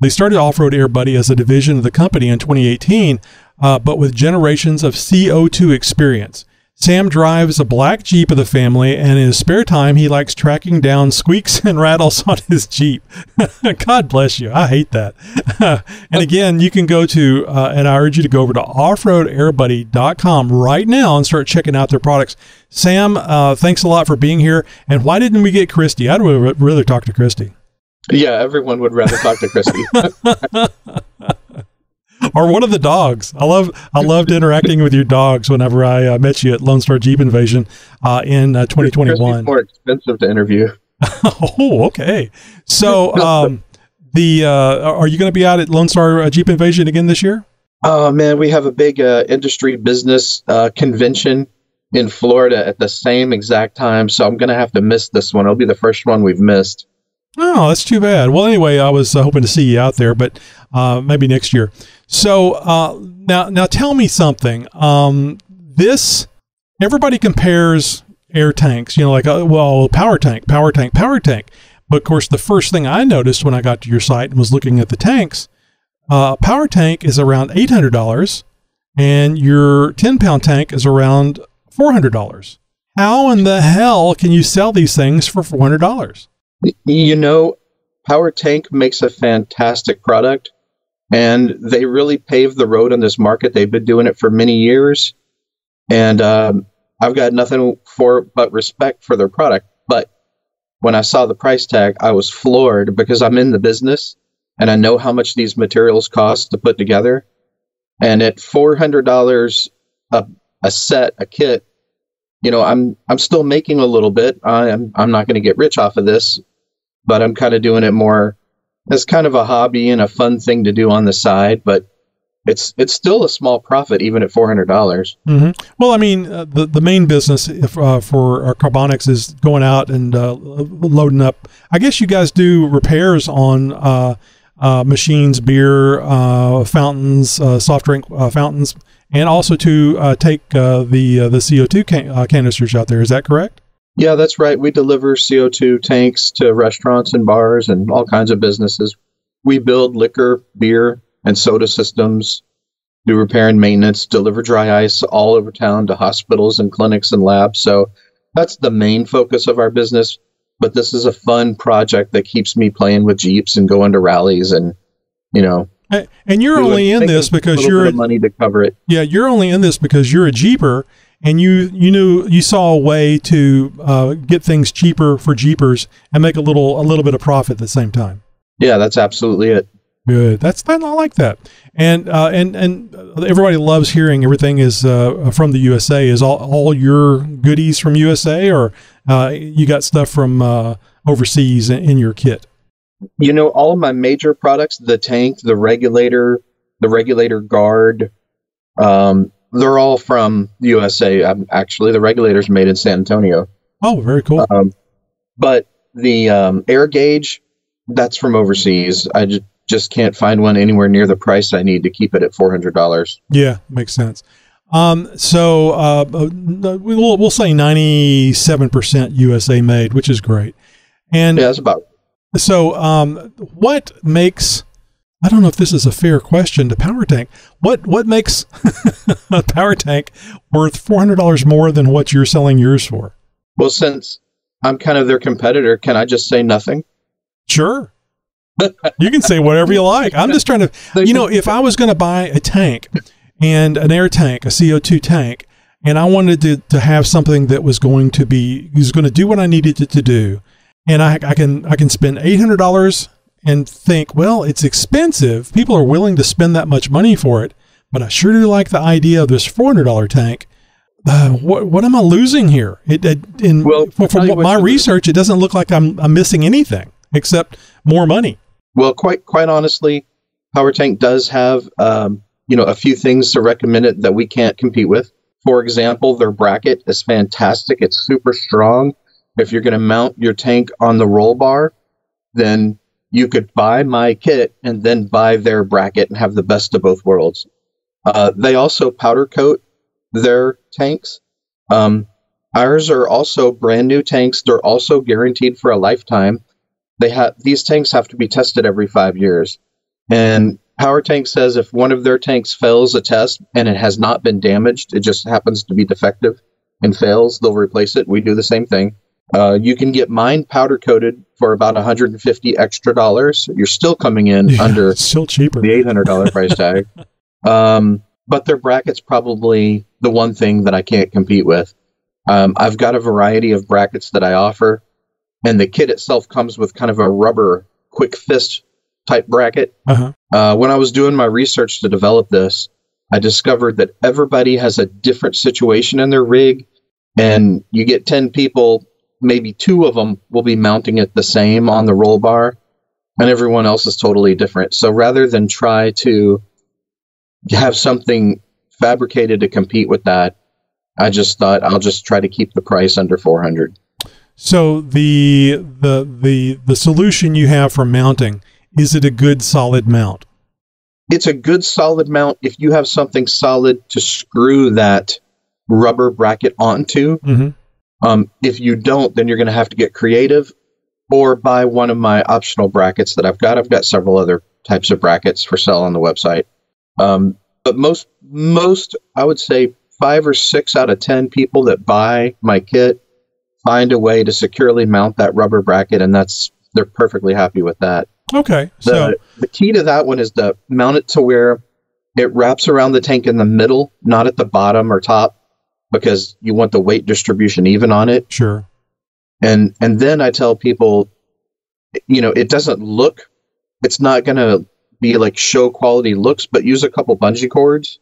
they started Off Road Air Buddy as a division of the company in 2018, uh, but with generations of CO2 experience. Sam drives a black Jeep of the family, and in his spare time, he likes tracking down squeaks and rattles on his Jeep. God bless you. I hate that. and again, you can go to, uh, and I urge you to go over to offroadairbuddy.com right now and start checking out their products. Sam, uh, thanks a lot for being here. And why didn't we get Christy? I'd rather rather talk to Christy. Yeah, everyone would rather talk to Christy. or one of the dogs. I love I loved interacting with your dogs whenever I uh, met you at Lone Star Jeep Invasion uh, in uh, Christy's 2021. more expensive to interview. oh, okay. So, um, the uh, are you going to be out at Lone Star uh, Jeep Invasion again this year? Oh man, we have a big uh, industry business uh, convention in Florida at the same exact time, so I'm gonna have to miss this one. It'll be the first one we've missed. Oh, that's too bad. Well, anyway, I was uh, hoping to see you out there, but uh, maybe next year. So uh, now, now tell me something. Um, this everybody compares air tanks. You know, like uh, well, power tank, power tank, power tank. But of course, the first thing I noticed when I got to your site and was looking at the tanks, uh, power tank is around eight hundred dollars, and your ten pound tank is around four hundred dollars. How in the hell can you sell these things for four hundred dollars? You know, Power Tank makes a fantastic product, and they really paved the road on this market. They've been doing it for many years, and um, I've got nothing for but respect for their product. But when I saw the price tag, I was floored because I'm in the business and I know how much these materials cost to put together. And at four hundred dollars a a set, a kit, you know, I'm I'm still making a little bit. I'm I'm not going to get rich off of this, but I'm kind of doing it more as kind of a hobby and a fun thing to do on the side. But it's it's still a small profit even at four hundred dollars. Mm-hmm. Well, I mean, uh, the the main business if, uh, for our Carbonics is going out and uh, loading up. I guess you guys do repairs on uh, uh, machines, beer uh, fountains, soft drink fountains, and also to take the the CO two can- canisters out there. Is that correct? Yeah, that's right. We deliver CO two tanks to restaurants and bars and all kinds of businesses. We build liquor, beer, and soda systems, do repair and maintenance, deliver dry ice all over town to hospitals and clinics and labs. So that's the main focus of our business. But this is a fun project that keeps me playing with Jeeps and going to rallies and, you know. And you're only in this because you're a, money to cover it. Yeah, you're only in this because you're a Jeeper and you you knew you saw a way to uh, get things cheaper for Jeepers and make a little a little bit of profit at the same time. Yeah, that's absolutely it. Good. That's that. I like that. And uh, and and everybody loves hearing everything is uh, from the USA. Is all, all your goodies from USA, or uh, you got stuff from uh, overseas in, in, your kit? You know, all of my major products: the tank, the regulator, the regulator guard. Um, they're all from the USA. Um, actually, the regulator's made in San Antonio. Oh, very cool. Um, but the um, air gauge, that's from overseas. I just just can't find one anywhere near the price I need to keep it at four hundred dollars. Yeah, makes sense. Um, so uh, uh we'll we'll say ninety seven percent USA made, which is great. And yeah, that's about. So, um, what makes I don't know if this is a fair question to Power Tank. What what makes a Power Tank worth four hundred dollars more than what you're selling yours for? Well, since I'm kind of their competitor, can I just say nothing? Sure you can say whatever you like. I'm just trying to, you know, if I was going to buy a tank and an air tank, a CO2 tank, and I wanted to, to have something that was going to be, was going to do what I needed it to do, and I, I can I can spend eight hundred dollars and think, well, it's expensive. People are willing to spend that much money for it, but I sure do like the idea of this four hundred dollar tank. Uh, what what am I losing here? It, it in well, from, from my research, it doesn't look like I'm I'm missing anything except more money. Well, quite quite honestly, Power Tank does have um, you know a few things to recommend it that we can't compete with. For example, their bracket is fantastic. It's super strong. If you're going to mount your tank on the roll bar, then you could buy my kit and then buy their bracket and have the best of both worlds. Uh, they also powder coat their tanks. Um, ours are also brand new tanks. They're also guaranteed for a lifetime they have these tanks have to be tested every five years. And Power Tank says if one of their tanks fails a test and it has not been damaged, it just happens to be defective and fails, they'll replace it. We do the same thing. Uh, you can get mine powder coated for about 150 extra dollars. You're still coming in yeah, under still cheaper the $800 price tag. Um, but their brackets probably the one thing that I can't compete with. Um, I've got a variety of brackets that I offer and the kit itself comes with kind of a rubber quick fist type bracket. Uh-huh. Uh, when I was doing my research to develop this, I discovered that everybody has a different situation in their rig, and you get 10 people maybe two of them will be mounting it the same on the roll bar, and everyone else is totally different. So rather than try to have something fabricated to compete with that, I just thought I'll just try to keep the price under 400. So the the the the solution you have for mounting is it a good solid mount? It's a good solid mount if you have something solid to screw that rubber bracket onto. Mm-hmm. Um, if you don't, then you're going to have to get creative or buy one of my optional brackets that I've got. I've got several other types of brackets for sale on the website. Um, but most most I would say five or six out of ten people that buy my kit find a way to securely mount that rubber bracket, and that's they're perfectly happy with that. Okay, The, so the key to that one is to mount it to where it wraps around the tank in the middle, not at the bottom or top, because you want the weight distribution even on it. sure. And and then I tell people, you know, it doesn't look, it's not gonna be like show quality looks, but use a couple bungee cords.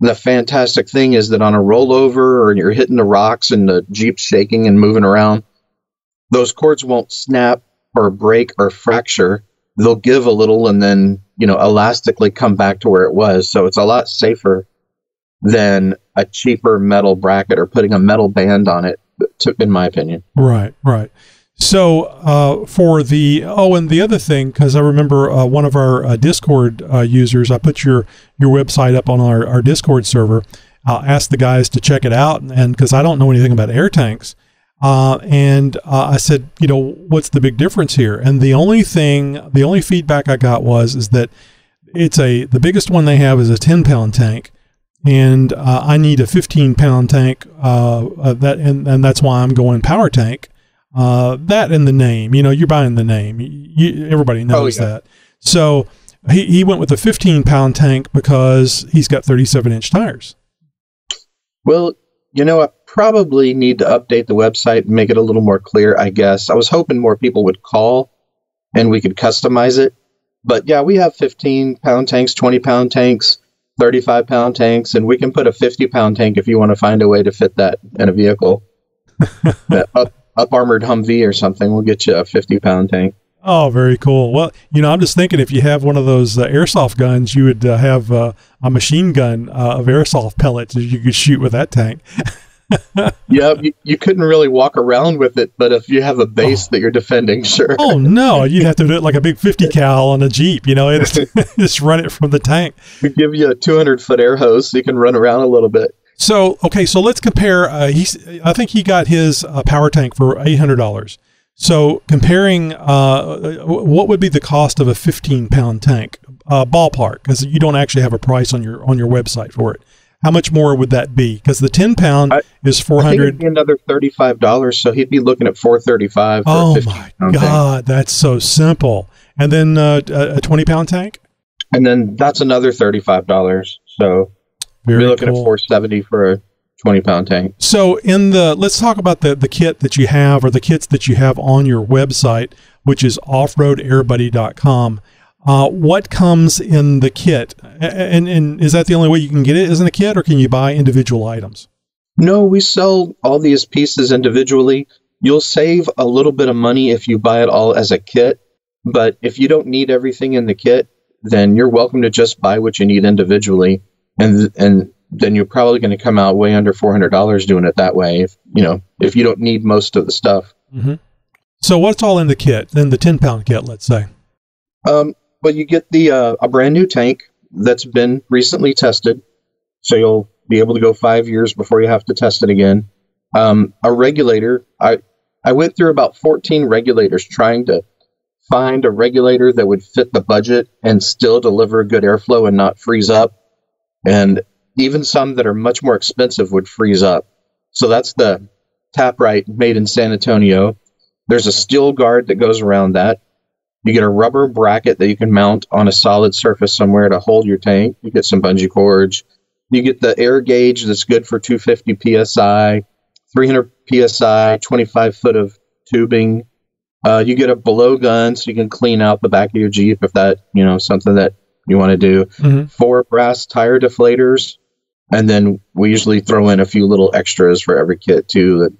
The fantastic thing is that on a rollover or you're hitting the rocks and the Jeep's shaking and moving around, those cords won't snap or break or fracture. They'll give a little and then, you know, elastically come back to where it was. So it's a lot safer than a cheaper metal bracket or putting a metal band on it, to, in my opinion. Right, right. So uh, for the oh, and the other thing, because I remember uh, one of our uh, Discord uh, users, I put your your website up on our, our Discord server. I'll ask the guys to check it out, and because I don't know anything about air tanks, uh, and uh, I said, you know, what's the big difference here? And the only thing, the only feedback I got was is that it's a the biggest one they have is a ten pound tank, and uh, I need a 15 pound tank. Uh, uh, that and, and that's why I'm going power tank. Uh, that in the name, you know, you're buying the name. You, everybody knows yeah. that. So he, he went with a 15 pound tank because he's got 37 inch tires. Well, you know, I probably need to update the website and make it a little more clear, I guess. I was hoping more people would call and we could customize it. But yeah, we have 15 pound tanks, 20 pound tanks, 35 pound tanks, and we can put a 50 pound tank if you want to find a way to fit that in a vehicle. Up, up armored Humvee or something, we'll get you a 50 pound tank. Oh, very cool. Well, you know, I'm just thinking if you have one of those uh, airsoft guns, you would uh, have uh, a machine gun uh, of airsoft pellets that you could shoot with that tank. yeah, you, you couldn't really walk around with it, but if you have a base that you're defending, sure. Oh no, you'd have to do it like a big 50 cal on a Jeep, you know, it's, just run it from the tank. We give you a 200 foot air hose so you can run around a little bit. So okay, so let's compare. Uh, he's I think he got his uh, power tank for eight hundred dollars. So comparing, uh, what would be the cost of a fifteen pound tank, uh, ballpark? Because you don't actually have a price on your on your website for it. How much more would that be? Because the ten pound I- is four I think it'd hundred. another thirty-five dollars, so he'd be looking at four thirty-five. For a Oh my pound god, that's so simple. And then uh, a twenty pound tank. And then that's another thirty-five dollars. So Very you're looking cool. at four seventy for a twenty-pound tank. So in the let's talk about the the kit that you have or the kits that you have on your website, which is offroadairbuddy.com. Uh, what comes in the kit, and and is that the only way you can get it? Isn't a kit, or can you buy individual items? No, we sell all these pieces individually. You'll save a little bit of money if you buy it all as a kit, but if you don't need everything in the kit, then you're welcome to just buy what you need individually, and and then you're probably going to come out way under four hundred dollars doing it that way. If you know if you don't need most of the stuff. So what's all in the kit? In the ten pound kit, let's say. Um, but you get the uh, a brand new tank that's been recently tested, so you'll be able to go five years before you have to test it again. Um, a regulator. I I went through about fourteen regulators trying to find a regulator that would fit the budget and still deliver good airflow and not freeze up. And even some that are much more expensive would freeze up. So that's the Taprite made in San Antonio. There's a steel guard that goes around that. You get a rubber bracket that you can mount on a solid surface somewhere to hold your tank. You get some bungee cords. You get the air gauge that's good for 250 psi, 300 psi, 25 foot of tubing. Uh, you get a blow gun so you can clean out the back of your Jeep if that, you know, something that you want to do. Mhm. Four brass tire deflators. And then we usually throw in a few little extras for every kit too.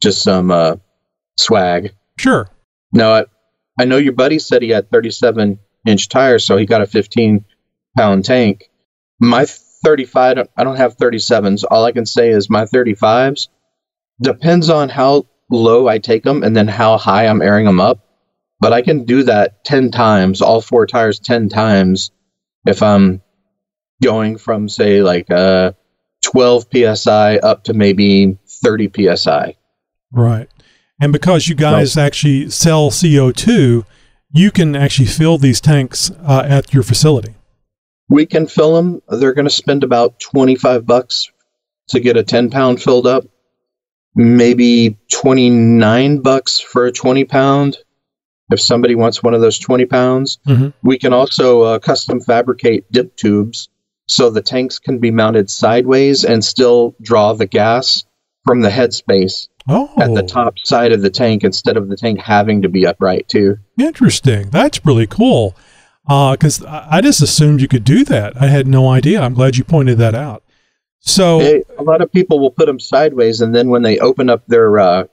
Just some uh, swag. Sure. Now, I, know your buddy said he had 37 inch tires, so he got a 15 pound tank. My 35, I don't have 37s. All I can say is my 35s depends on how low I take them and then how high I'm airing them up. But I can do that 10 times, all four tires 10 times if I'm going from, say, like uh, 12 psi up to maybe 30 psi. Right. And because you guys actually sell CO2, you can actually fill these tanks uh, at your facility. We can fill them. They're going to spend about 25 bucks to get a 10 pound filled up, maybe 29 bucks for a 20 pound. If somebody wants one of those 20 pounds, Mhm. we can also uh, custom fabricate dip tubes so the tanks can be mounted sideways and still draw the gas from the headspace Oh, at the top side of the tank instead of the tank having to be upright too. interesting. That's really cool. Because I I just assumed you could do that. I had no idea. I'm glad you pointed that out. So, a lot of people will put them sideways, and then when they open up their uh,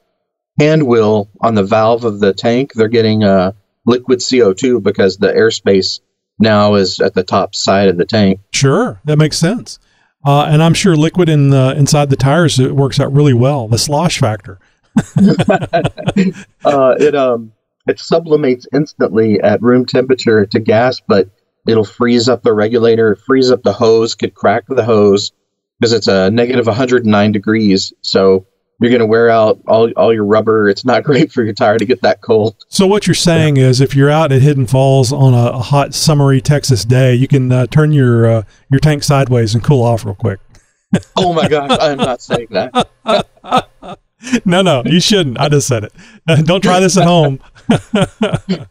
hand wheel on the valve of the tank, they're getting uh, liquid CO2 because the airspace now is at the top side of the tank. sure, that makes sense. Uh, and I'm sure liquid in the, inside the tires it works out really well. The slosh factor. Uh, it um it sublimates instantly at room temperature to gas, but it'll freeze up the regulator, freeze up the hose, could crack the hose because it's a negative 109 degrees. So you're going to wear out all, all your rubber. It's not great for your tire to get that cold. So what you're saying is, if you're out at Hidden Falls on a, a hot, summery Texas day, you can uh, turn your uh, your tank sideways and cool off real quick. Oh my gosh, I'm not saying that. no, no, you shouldn't. I just said it. Uh, don't try this at home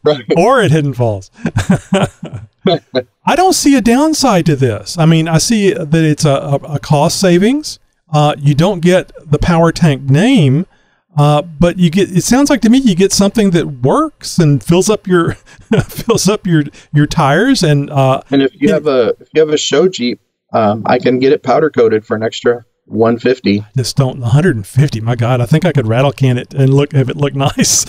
Right. or at Hidden Falls. I don't see a downside to this. I mean, I see that it's a, a, a cost savings. Uh, you don't get the power tank name, uh, but you get. It sounds like to me you get something that works and fills up your fills up your your tires and uh, And if you have a if you have a show Jeep, um, I can get it powder coated for an extra 150. just don't 150. My God, I think I could rattle can it and look if it looked nice.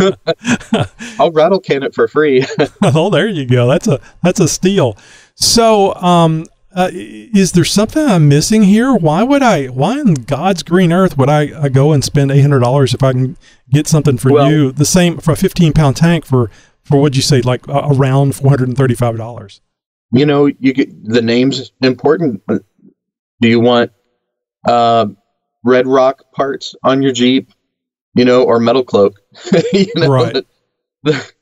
I'll rattle can it for free. oh, there you go. That's a that's a steal. So, um, uh, is there something I'm missing here? Why would I? Why in God's green earth would I, I go and spend eight hundred dollars if I can get something for Well- you the same for a fifteen pound tank for for what'd you say like uh, around four hundred and thirty five dollars? you know, you get the name's important. Do you want uh, Red Rock parts on your Jeep? You know, or Metal Cloak? you know, Right.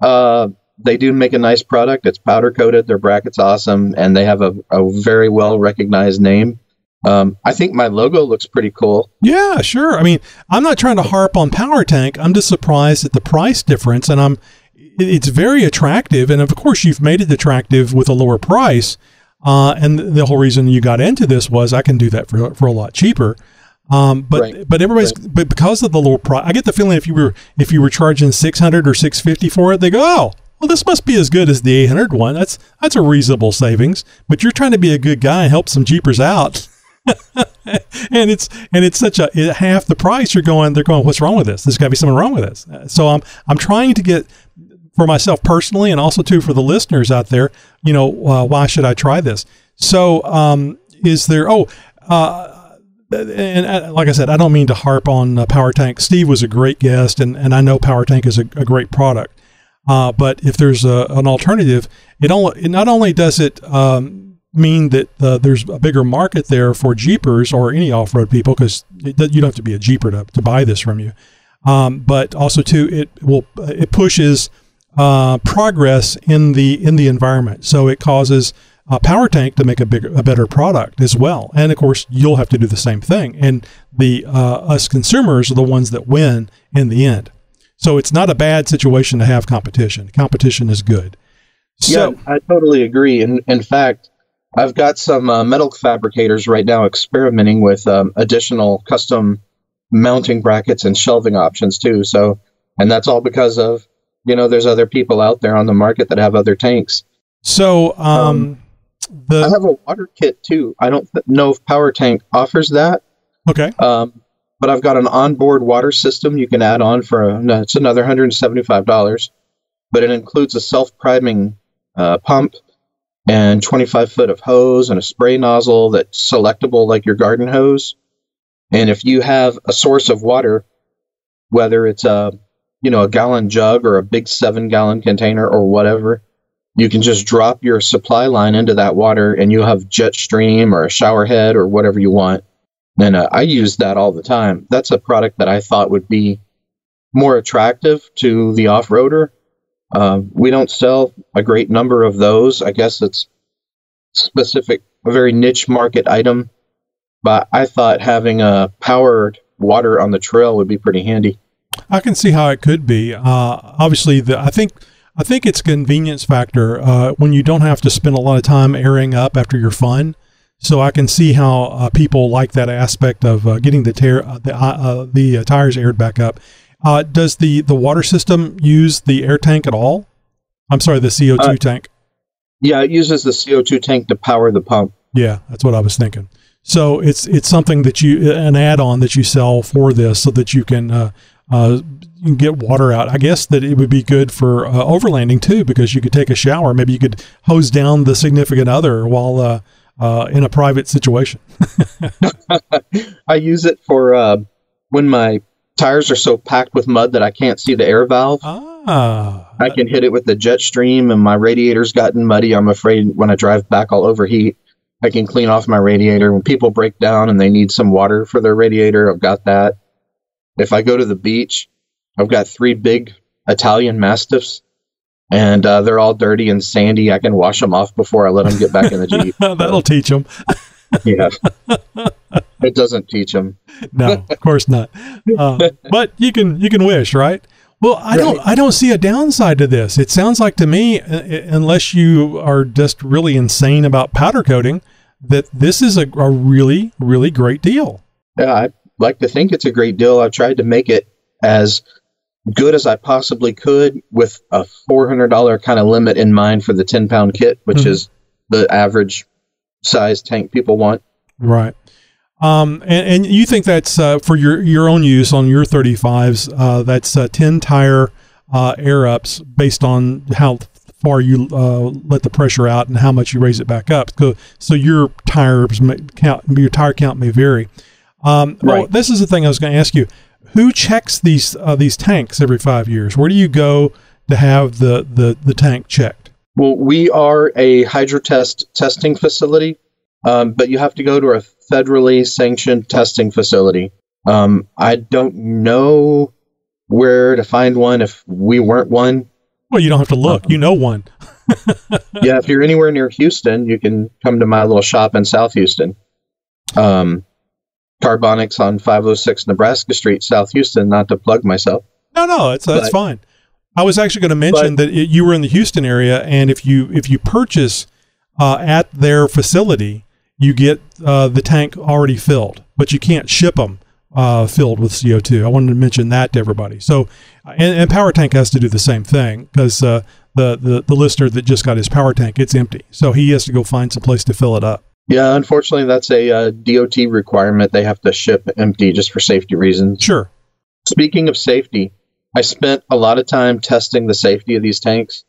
uh, they do make a nice product. It's powder coated. Their bracket's awesome, and they have a, a very well recognized name. Um, I think my logo looks pretty cool. Yeah, sure. I mean, I'm not trying to harp on Power Tank. I'm just surprised at the price difference, and I'm it's very attractive. And of course, you've made it attractive with a lower price. Uh, and the whole reason you got into this was I can do that for for a lot cheaper. Um, but Right. but everybody's but because of the lower price, I get the feeling if you were if you were charging 600 or 650 for it, they go, oh, well, this must be as good as the 800 one. That's that's a reasonable savings. But you're trying to be a good guy and help some jeepers out. and it's and it's such a it, half the price. You're going. They're going. What's wrong with this? There's got to be something wrong with this. Uh, So I'm I'm trying to get for myself personally, and also too for the listeners out there. You know, uh, why should I try this? So um, is there? Oh. Uh, and uh, like I said, I don't mean to harp on uh, Power Tank. Steve was a great guest, and, and I know Power Tank is a, a great product. Uh, but if there's a, an alternative, it only it not only does it um, mean that uh, there's a bigger market there for Jeepers or any off-road people, because you don't have to be a Jeeper to, to buy this from you. Um, but also too, it will it pushes uh, progress in the in the environment, so it causes uh, Power Tank to make a bigger a better product as well. And of course, you'll have to do the same thing. And the uh, us consumers are the ones that win in the end. So it's not a bad situation to have competition. Competition is good. So yeah, I totally agree. And in fact, I've got some uh, metal fabricators right now experimenting with um, additional custom mounting brackets and shelving options too. So, and that's all because of you know there's other people out there on the market that have other tanks. so um, I the have a water kit too. I don't th- know if Power Tank offers that. okay Um, but I've got an onboard water system you can add on for no, it's another $175, but it includes a self-priming uh, pump and 25 foot of hose and a spray nozzle that's selectable like your garden hose. And if you have a source of water, whether it's a you know a gallon jug or a big seven gallon container or whatever, you can just drop your supply line into that water and you have jet stream or a shower head or whatever you want. And uh, I use that all the time. That's a product that I thought would be more attractive to the off roader. Uh, we don't sell a great number of those. I guess it's specific, a very niche market item. But I thought having a powered water on the trail would be pretty handy. I can see how it could be. Uh, obviously, the I think I think it's convenience factor uh, when you don't have to spend a lot of time airing up after your fun. So I can see how uh, people like that aspect of uh, getting the tear, uh, the uh, the tires aired back up. does the the water system use the air tank at all? I'm sorry, the CO2 tank. Yeah, it uses the CO2 tank to power the pump. Yeah, that's what I was thinking. So it's it's something that you an add-on that you sell for this, so that you can uh, uh, get water out. I guess that it would be good for uh, overlanding too, because you could take a shower. Maybe you could hose down the significant other while uh, in a private situation. I use it for uh, when my tires are so packed with mud that I can't see the air valve. Ah, I can hit it with the jet stream, and my radiator's gotten muddy. I'm afraid when I drive back, I'll overheat. I can clean off my radiator. When people break down and they need some water for their radiator, I've got that. If I go to the beach, I've got three big Italian Mastiffs, and uh, they're all dirty and sandy. I can wash them off before I let them get back in the Jeep. That'll teach them. yeah. It doesn't teach them. no, of course not. Uh, but you can you can wish, right? Well, I don't I don't see a downside to this. It sounds like to me, uh, unless you are just really insane about powder coating, that this is a, a really really great deal. Yeah, I like to think it's a great deal. I've tried to make it as good as I possibly could with a four hundred dollar kind of limit in mind for the ten pound kit, which mm-hmm. is the average size tank people want. Right. Um, and, and you think that's uh, for your your own use on your 35s? Uh, that's uh, 10 tire uh, air ups based on how far you uh, let the pressure out and how much you raise it back up. So, so your tires may count, your tire count may vary. Um, right. Well, this is the thing I was going to ask you: Who checks these uh, these tanks every five years? Where do you go to have the the, the tank checked? Well, we are a hydrotest testing facility, um, but you have to go to a federally sanctioned testing facility. Um, I don't know where to find one if we weren't one. Well, you don't have to look. Um, you know one. yeah, if you're anywhere near Houston, you can come to my little shop in South Houston. Um, Carbonics on 506 Nebraska Street, South Houston. Not to plug myself. No, no, that's that's but, fine. I was actually going to mention but, that it, you were in the Houston area, and if you if you purchase uh, at their facility, you get uh, the tank already filled, but you can't ship them uh, filled with CO2. I wanted to mention that to everybody. So, and, and Power Tank has to do the same thing because uh, the, the the listener that just got his power tank, it's empty, so he has to go find some place to fill it up. Yeah, unfortunately, that's a uh, DOT requirement. They have to ship empty just for safety reasons. Sure. Speaking of safety, I spent a lot of time testing the safety of these tanks.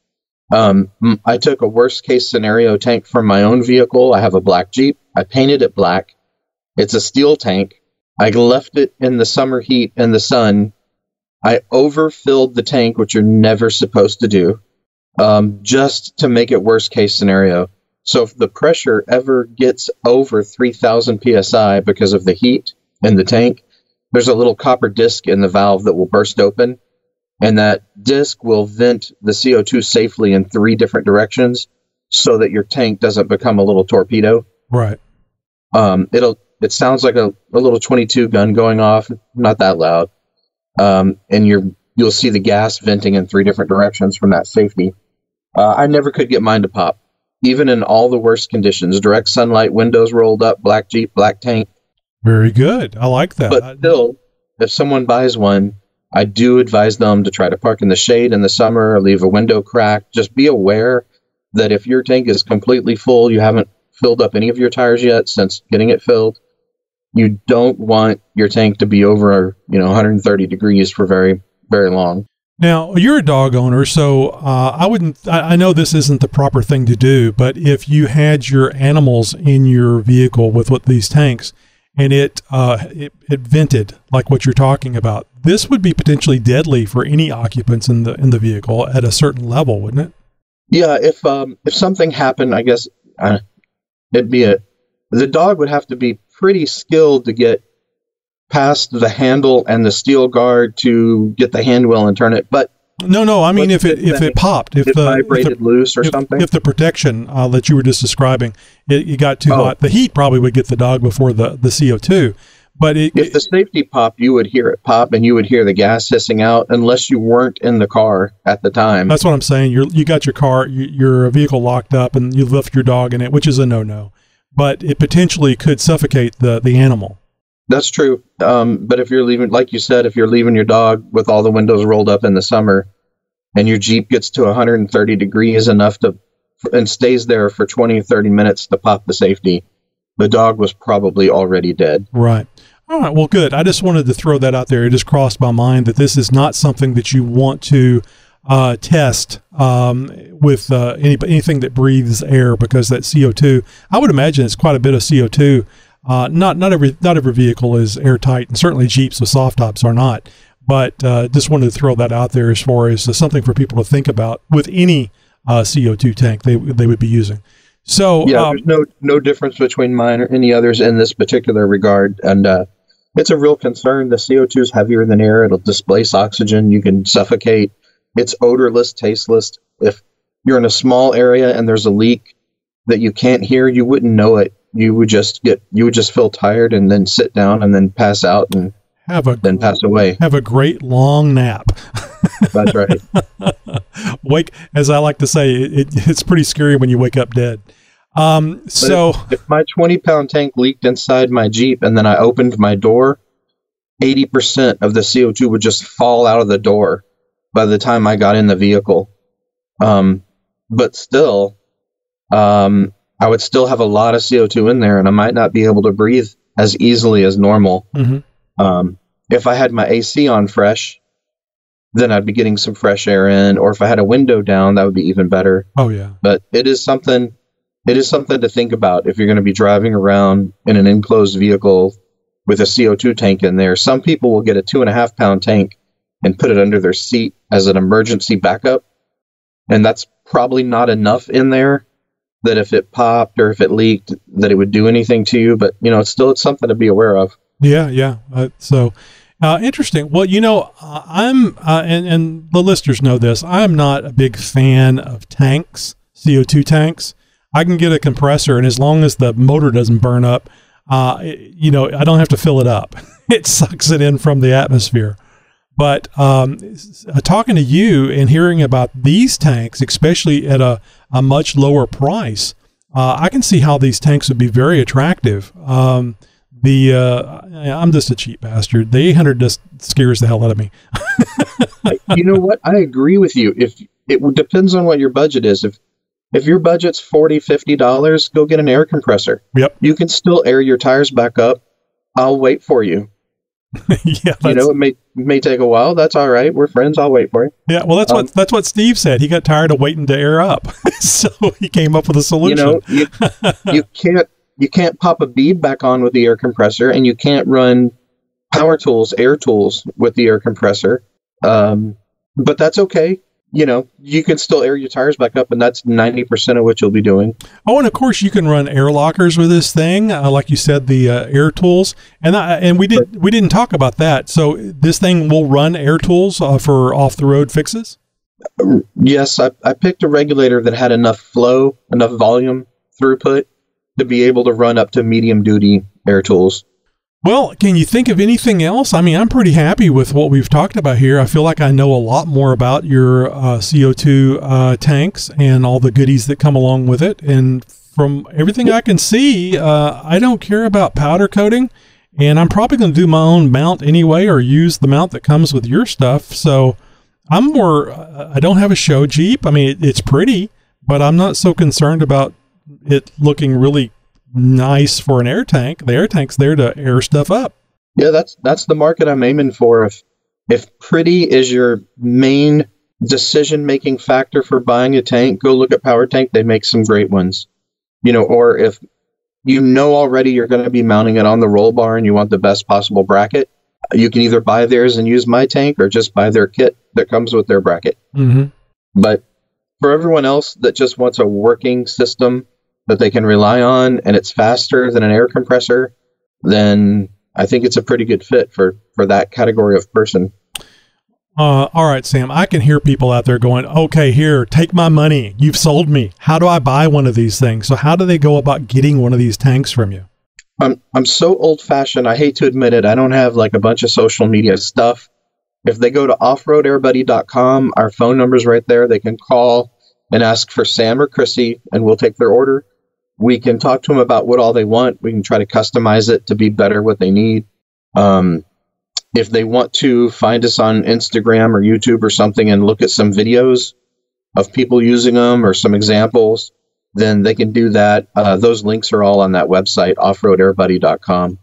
Um, I took a worst case scenario tank from my own vehicle. I have a black Jeep. I painted it black. It's a steel tank. I left it in the summer heat and the sun. I overfilled the tank, which you're never supposed to do, um, just to make it worst case scenario. So if the pressure ever gets over 3000 psi because of the heat in the tank, there's a little copper disc in the valve that will burst open and that disc will vent the CO2 safely in three different directions so that your tank doesn't become a little torpedo. Right. Um, it'll it sounds like a, a little 22 gun going off, not that loud. Um, and you're you'll see the gas venting in three different directions from that safety. Uh, I never could get mine to pop, even in all the worst conditions. Direct sunlight, windows rolled up, black Jeep, black tank. Very good. I like that. But still, if someone buys one, I do advise them to try to park in the shade in the summer or leave a window cracked. Just be aware that if your tank is completely full, you haven't filled up any of your tires yet since getting it filled, you don't want your tank to be over you know 130 degrees for very very long. Now, you're a dog owner, so uh, I wouldn't, I, I know this isn't the proper thing to do, but if you had your animals in your vehicle with what these tanks and it, uh, it, it vented like what you're talking about, this would be potentially deadly for any occupants in the, in the vehicle at a certain level, wouldn't it? Yeah, if um, if something happened, I guess uh, it'd be a the dog would have to be pretty skilled to get past the handle and the steel guard to get the hand wheel and turn it. But no, no, I mean if it if it popped, if it the vibrated if the, loose or if, something. if the protection uh, that you were just describing, it, it got too Oh. hot, the heat probably would get the dog before the the CO two. But it, if the safety popped, you would hear it pop and you would hear the gas hissing out unless you weren't in the car at the time. That's what I'm saying. You're you got your car, you, your vehicle locked up, and you left your dog in it, which is a no no. But it potentially could suffocate the the animal. That's true. Um, but if you're leaving, like you said, if you're leaving your dog with all the windows rolled up in the summer, and your Jeep gets to 130 degrees enough to, and stays there for 20 30 minutes to pop the safety, the dog was probably already dead. Right. All right. Well, good. I just wanted to throw that out there. It just crossed my mind that this is not something that you want to uh, test um, with uh, any, anything that breathes air because that CO two. I would imagine it's quite a bit of CO two. Uh, not not every not every vehicle is airtight, and certainly Jeeps with soft tops are not. But uh, just wanted to throw that out there as far as uh, something for people to think about with any uh, CO two tank they they would be using. So yeah, um, there's no no difference between mine or any others in this particular regard, and uh, it's a real concern. The CO2 is heavier than air; it'll displace oxygen. You can suffocate. It's odorless, tasteless. If you're in a small area and there's a leak that you can't hear, you wouldn't know it. You would just get you would just feel tired and then sit down and then pass out and have a then pass away. have a great long nap. That's right. wake, as I like to say, it, it's pretty scary when you wake up dead. Um, so if, if my 20 pound tank leaked inside my Jeep and then I opened my door, 80% of the CO2 would just fall out of the door by the time I got in the vehicle. Um, but still, um, I would still have a lot of CO2 in there and I might not be able to breathe as easily as normal. Mhm. Um, if I had my AC on fresh, then I'd be getting some fresh air in, or if I had a window down, that would be even better oh yeah, but it is something it is something to think about if you're going to be driving around in an enclosed vehicle with a CO2 tank in there. Some people will get a two and a half pound tank and put it under their seat as an emergency backup. And that's probably not enough in there that if it popped or if it leaked, that it would do anything to you. But, you know, it's still it's something to be aware of. yeah, yeah. Uh, so uh, interesting. Well, you know, I'm uh, and and the listeners know this. I'm not a big fan of tanks, CO two tanks. I can get a compressor, and as long as the motor doesn't burn up, uh, it- you know, I don't have to fill it up. it sucks it in from the atmosphere. But um, uh, talking to you and hearing about these tanks, especially at a, a much lower price, uh, I can see how these tanks would be very attractive. Um, the uh, I'm just a cheap bastard. The 800 just scares the hell out of me. you know what? I agree with you. If it depends on what your budget is. If if your budget's 40 50 dollars, go get an air compressor. Yep. You can still air your tires back up. I'll wait for you. yeah, You know, it may may take a while. That's all right. We're friends. I'll wait for you. yeah. Well, that's um, what that's what Steve said. He got tired of waiting to air up, so he came up with a solution. You know, you, you can't you can't pop a bead back on with the air compressor, and you can't run power tools, air tools with the air compressor. Um, but that's okay. You know, you can still air your tires back up, and that's ninety percent of what you'll be doing. Oh, and of course you can run air lockers with this thing, uh, like you said, the uh, air tools, and I, and we did we didn't talk about that. So this thing will run air tools uh, for off the road fixes. Yes, I, I picked a regulator that had enough flow, enough volume throughput to be able to run up to medium duty air tools. Well, can you think of anything else? I mean, I'm pretty happy with what we've talked about here. I feel like I know a lot more about your uh, CO2 uh, tanks and all the goodies that come along with it. And from everything I can see, uh, I don't care about powder coating. And I'm probably going to do my own mount anyway or use the mount that comes with your stuff. So I'm more, uh, I don't have a show Jeep. I mean, it, it's pretty, but I'm not so concerned about it looking really nice for an air tank. The air tank's there to air stuff up. Yeah, that's that's the market I'm aiming for. If if pretty is your main decision making factor for buying a tank, go look at Power Tank. They make some great ones. You know, or if you know already you're going to be mounting it on the roll bar and you want the best possible bracket, you can either buy theirs and use my tank or just buy their kit that comes with their bracket. Mm-hmm. But for everyone else that just wants a working system that they can rely on and it's faster than an air compressor, then I think it's a pretty good fit for for that category of person. Uh, all right, Sam. I can hear people out there going, "Okay, here, take my money. You've sold me. How do I buy one of these things?" So, how do they go about getting one of these tanks from you? I'm I'm so old fashioned. I hate to admit it. I don't have like a bunch of social media stuff. If they go to offroadairbuddy.com, our phone number's right there. They can call and ask for Sam or Chrissy, and we'll take their order. We can talk to them about what all they want. We can try to customize it to be better what they need. Um, if they want to find us on Instagram or YouTube or something and look at some videos of people using them or some examples, then they can do that. Uh, those links are all on that website, offroadairbuddy.com.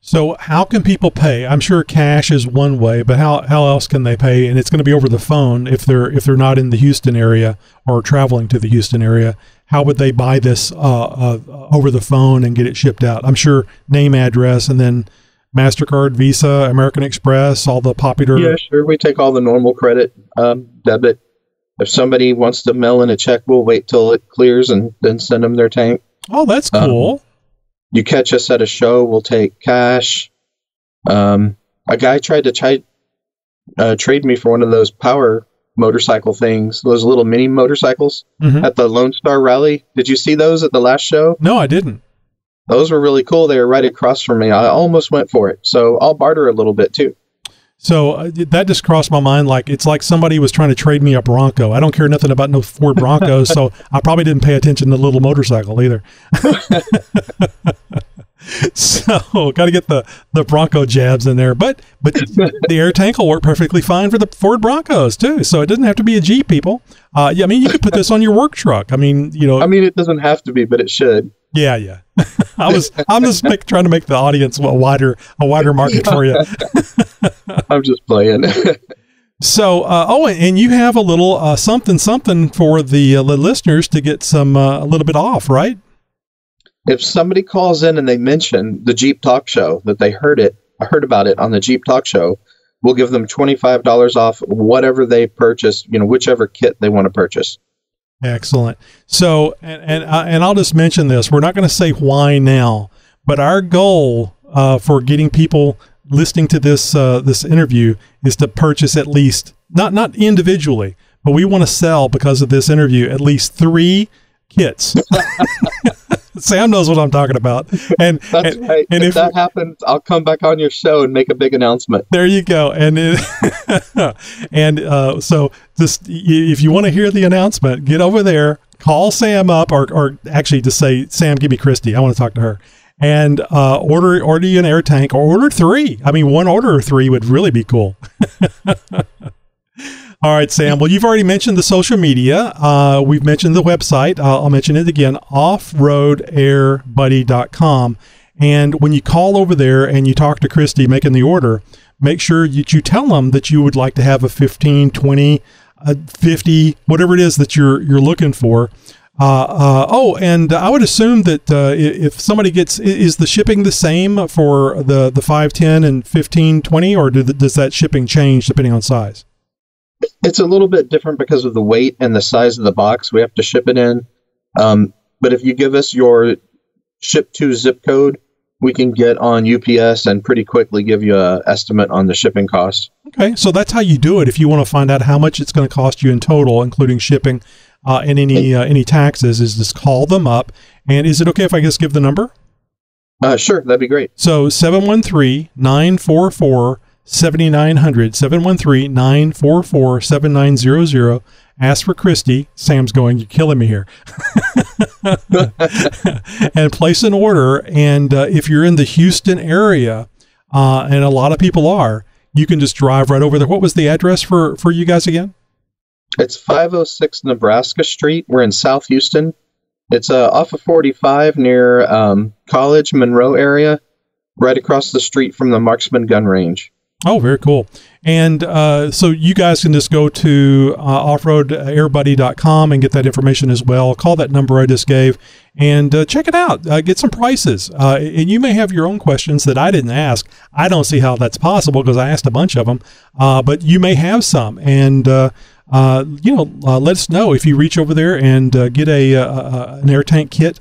So, how can people pay? I'm sure cash is one way, but how, how else can they pay? And it's going to be over the phone if they're if they're not in the Houston area or traveling to the Houston area. How would they buy this uh, uh, over the phone and get it shipped out? I'm sure name, address, and then Mastercard, Visa, American Express, all the popular. Yeah, sure. We take all the normal credit, um, debit. If somebody wants to mail in a check, we'll wait till it clears and then send them their tank. Oh, that's cool. Um, you catch us at a show, we'll take cash. Um, a guy tried to try, uh, trade me for one of those power motorcycle things, those little mini motorcycles mm-hmm. at the Lone Star Rally. Did you see those at the last show? No, I didn't. Those were really cool. They were right across from me. I almost went for it. So I'll barter a little bit too. So uh, that just crossed my mind. Like it's like somebody was trying to trade me a Bronco. I don't care nothing about no Ford Broncos, so I probably didn't pay attention to the little motorcycle either. so got to get the the Bronco jabs in there, but but the air tank will work perfectly fine for the Ford Broncos too. So it doesn't have to be a Jeep, people. Uh, yeah, I mean you could put this on your work truck. I mean, you know, I mean it doesn't have to be, but it should. Yeah, yeah. I was I'm just make, trying to make the audience a wider a wider market for you. I'm just playing. so, uh, oh, and you have a little uh, something something for the, uh, listeners to get some uh, a little bit off, right? If somebody calls in and they mention the Jeep Talk Show that they heard it, heard about it on the Jeep Talk Show, we'll give them twenty five dollars off whatever they purchase. You know, whichever kit they want to purchase. Excellent. So, and and, uh, and I'll just mention this: we're not going to say why now, but our goal uh, for getting people listening to this uh, this interview is to purchase at least not not individually, but we want to sell because of this interview at least three kits. Sam knows what I'm talking about. And that's and, right. And if, if, that happens, I'll come back on your show and make a big announcement. There you go. And it, and uh, so just if you want to hear the announcement, get over there, call Sam up, or or actually just say, Sam, give me Christy. I want to talk to her. And uh, order order you an air tank or order three. I mean, one order of three would really be cool. All right, Sam. Well, you've already mentioned the social media. Uh, we've mentioned the website. I'll, I'll mention it again offroadairbuddy.com. And when you call over there and you talk to Christy making the order, make sure that you tell them that you would like to have a 15, 20, a 50, whatever it is that you're, you're looking for. Uh, uh, oh, and I would assume that uh, if somebody gets, is the shipping the same for the, the 5, 10, and 15, 20, or do the, does that shipping change depending on size? It's a little bit different because of the weight and the size of the box we have to ship it in. Um, but if you give us your ship to zip code, we can get on UPS and pretty quickly give you an estimate on the shipping cost. Okay, so that's how you do it. If you want to find out how much it's going to cost you in total, including shipping uh, and any uh, any taxes, is just call them up. And is it okay if I just give the number? Uh, sure, that'd be great. So 713 944 7900 713 944 7900. Ask for Christy. Sam's going, You're killing me here. and place an order. And uh, if you're in the Houston area, uh, and a lot of people are, you can just drive right over there. What was the address for, for you guys again? It's 506 Nebraska Street. We're in South Houston. It's uh, off of 45 near um, College Monroe area, right across the street from the Marksman Gun Range. Oh, very cool. And uh, so you guys can just go to uh, offroadairbuddy.com and get that information as well. Call that number I just gave and uh, check it out. Uh, get some prices. Uh, and you may have your own questions that I didn't ask. I don't see how that's possible because I asked a bunch of them, uh, but you may have some. And uh, you know, let us know if you reach over there and get a, an air tank kit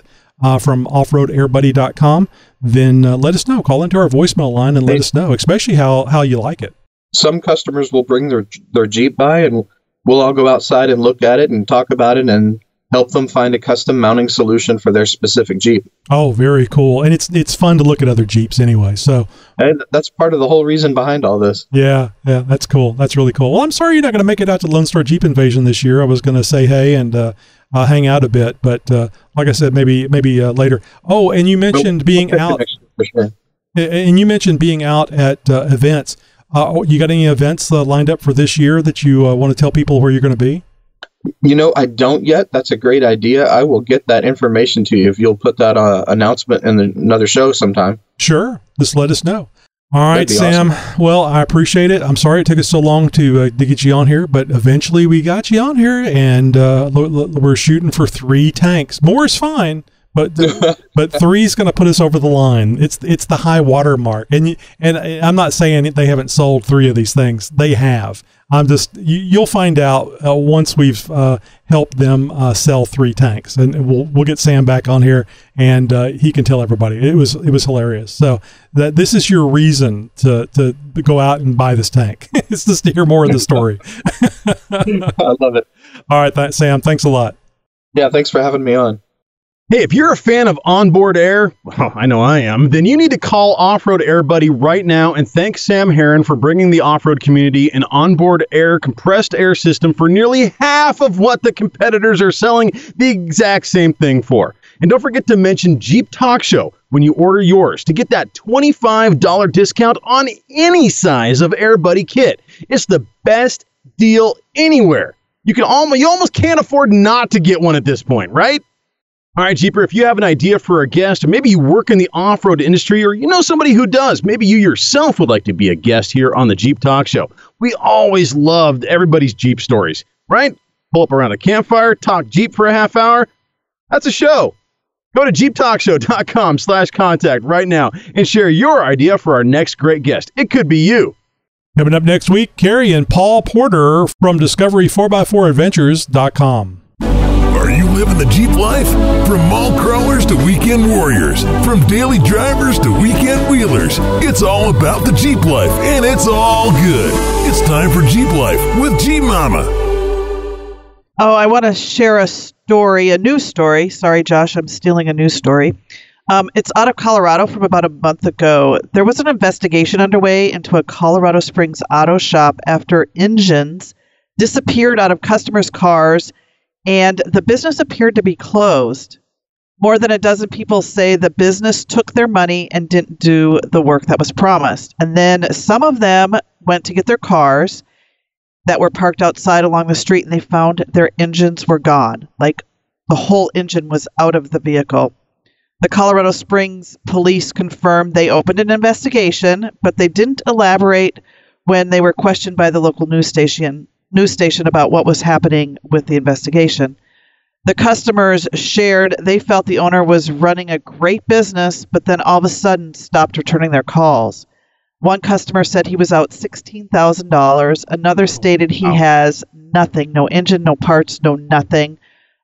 from offroadairbuddy.com then uh, let us know. Call into our voicemail line and let us know, especially how, how you like it. Some customers will bring their their Jeep by, and we'll all go outside and look at it and talk about it and help them find a custom mounting solution for their specific Jeep. Oh, very cool. And it's it's fun to look at other Jeeps anyway. So and that's part of the whole reason behind all this. Yeah, yeah, that's cool. That's really cool. Well, I'm sorry you're not going to make it out to Lone Star Jeep Invasion this year. I was going to say hey and uh, uh, hang out a bit, but uh, like I said, maybe maybe uh, later. Oh, and you mentioned being out. Sure. And you mentioned being out at uh, events. Uh, oh, you got any events uh, lined up for this year that you want to tell people where you're going to be? You know, I don't yet. That's a great idea. I will get that information to you if you'll put that announcement in another show sometime. Sure. Just let us know. All right, Sam. Awesome. Well, I appreciate it. I'm sorry it took us so long to uh, to get you on here, but eventually we got you on here, and uh, we're shooting for three tanks. More is fine, but but three is going to put us over the line. It's it's the high water mark, and and I'm not saying they haven't sold three of these things. They have. I'm just you, will find out uh, once we've uh, helped them uh, sell three tanks, and we'll we'll get Sam back on here, and uh, he can tell everybody it was it was hilarious. So that this is your reason to to go out and buy this tank. it's just to hear more of the story. I love it. All right, th- Sam. Thanks a lot. Yeah, thanks for having me on. Hey, if you're a fan of onboard air, well, I know I am, then you need to call Off Road Air Buddy right now and thank Sam Heron for bringing the off road community an onboard air compressed air system for nearly half of what the competitors are selling the exact same thing for. And don't forget to mention Jeep Talk Show when you order yours to get that $25 discount on any size of Air Buddy kit. It's the best deal anywhere. You can almost you almost can't afford not to get one at this point, right? All right, Jeeper, if you have an idea for a guest, or maybe you work in the off road industry, or you know somebody who does, maybe you yourself would like to be a guest here on the Jeep Talk Show. We always loved everybody's Jeep stories, right? Pull up around a campfire, talk Jeep for a half hour. That's a show. Go to jeeptalkshow.com slash contact right now and share your idea for our next great guest. It could be you. Coming up next week, Carrie and Paul Porter from Discovery4x4Adventures.com. Are you living the Jeep life? From mall crawlers to weekend warriors, from daily drivers to weekend wheelers, it's all about the Jeep life, and it's all good. It's time for Jeep Life with Jeep Mama. Oh, I want to share a story, a news story. Sorry, Josh, I'm stealing a news story. Um, it's out of Colorado from about a month ago. There was an investigation underway into a Colorado Springs auto shop after engines disappeared out of customers' cars and the business appeared to be closed. More than a dozen people say the business took their money and didn't do the work that was promised. And then some of them went to get their cars that were parked outside along the street and they found their engines were gone. Like the whole engine was out of the vehicle. The Colorado Springs police confirmed they opened an investigation, but they didn't elaborate when they were questioned by the local news station news station about what was happening with the investigation. The customers shared they felt the owner was running a great business, but then all of a sudden stopped returning their calls. One customer said he was out $16,000. Another stated he has nothing no engine, no parts, no nothing.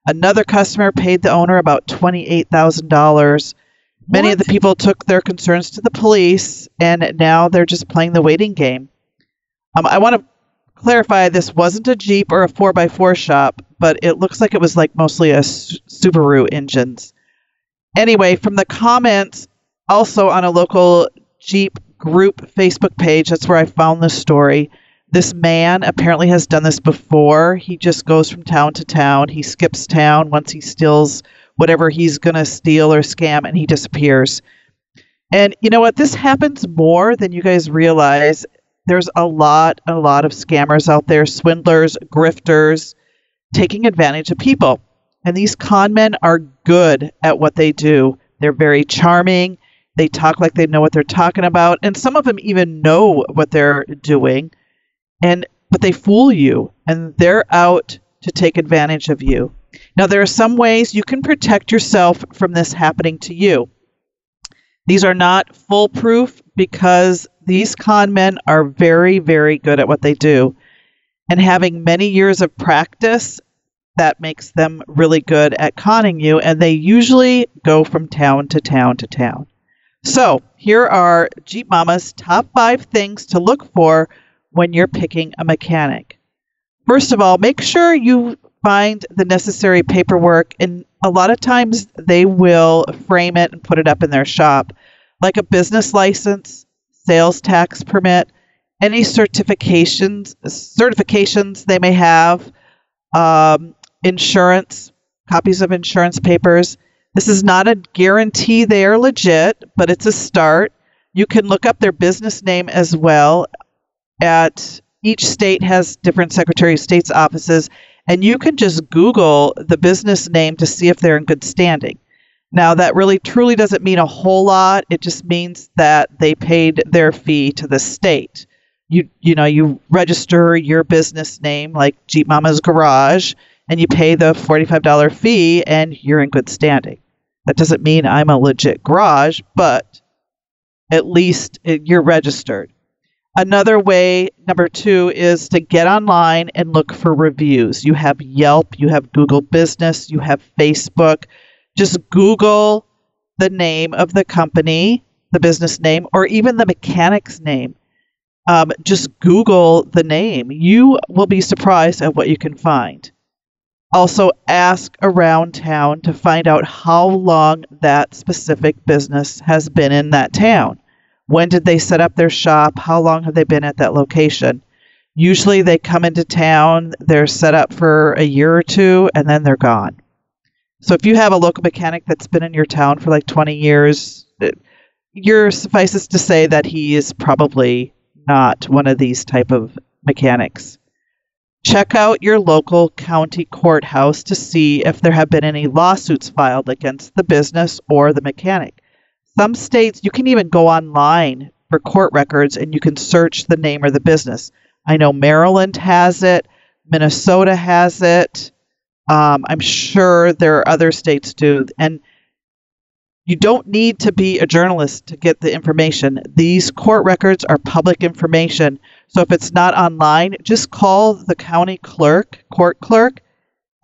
Another customer paid the owner about $28,000. Many of the people took their concerns to the police, and now they're just playing the waiting game. Um, I want to clarify this wasn't a Jeep or a 4x4 shop, but it looks like it was like mostly a Subaru engines. Anyway, from the comments, also on a local Jeep group Facebook page, that's where I found this story. This man apparently has done this before. He just goes from town to town. He skips town once he steals whatever he's going to steal or scam and he disappears. And you know what? This happens more than you guys realize there's a lot, a lot of scammers out there, swindlers, grifters, taking advantage of people. And these con men are good at what they do. They're very charming. They talk like they know what they're talking about, and some of them even know what they're doing. And but they fool you, and they're out to take advantage of you. Now, there are some ways you can protect yourself from this happening to you. These are not foolproof because these con men are very, very good at what they do. And having many years of practice, that makes them really good at conning you. And they usually go from town to town to town. So, here are Jeep Mama's top five things to look for when you're picking a mechanic. First of all, make sure you find the necessary paperwork, and a lot of times they will frame it and put it up in their shop, like a business license, sales tax permit, any certifications certifications they may have, um, insurance, copies of insurance papers. This is not a guarantee they are legit, but it's a start. You can look up their business name as well. At each state has different Secretary of State's offices, and you can just Google the business name to see if they're in good standing. Now, that really truly doesn't mean a whole lot. It just means that they paid their fee to the state. You you know you register your business name like Jeep Mama's Garage, and you pay the $45 fee, and you're in good standing. That doesn't mean I'm a legit garage, but at least it, you're registered. Another way, number two, is to get online and look for reviews. You have Yelp, you have Google Business, you have Facebook. Just Google the name of the company, the business name, or even the mechanic's name. Um, just Google the name. You will be surprised at what you can find. Also, ask around town to find out how long that specific business has been in that town. When did they set up their shop? How long have they been at that location? Usually they come into town, they're set up for a year or two, and then they're gone. So if you have a local mechanic that's been in your town for like 20 years, uh, you're suffices to say that he is probably not one of these type of mechanics. Check out your local county courthouse to see if there have been any lawsuits filed against the business or the mechanic. Some states, you can even go online for court records and you can search the name or the business. I know Maryland has it, Minnesota has it. Um, I'm sure there are other states too. And you don't need to be a journalist to get the information. These court records are public information. So if it's not online, just call the county clerk, court clerk,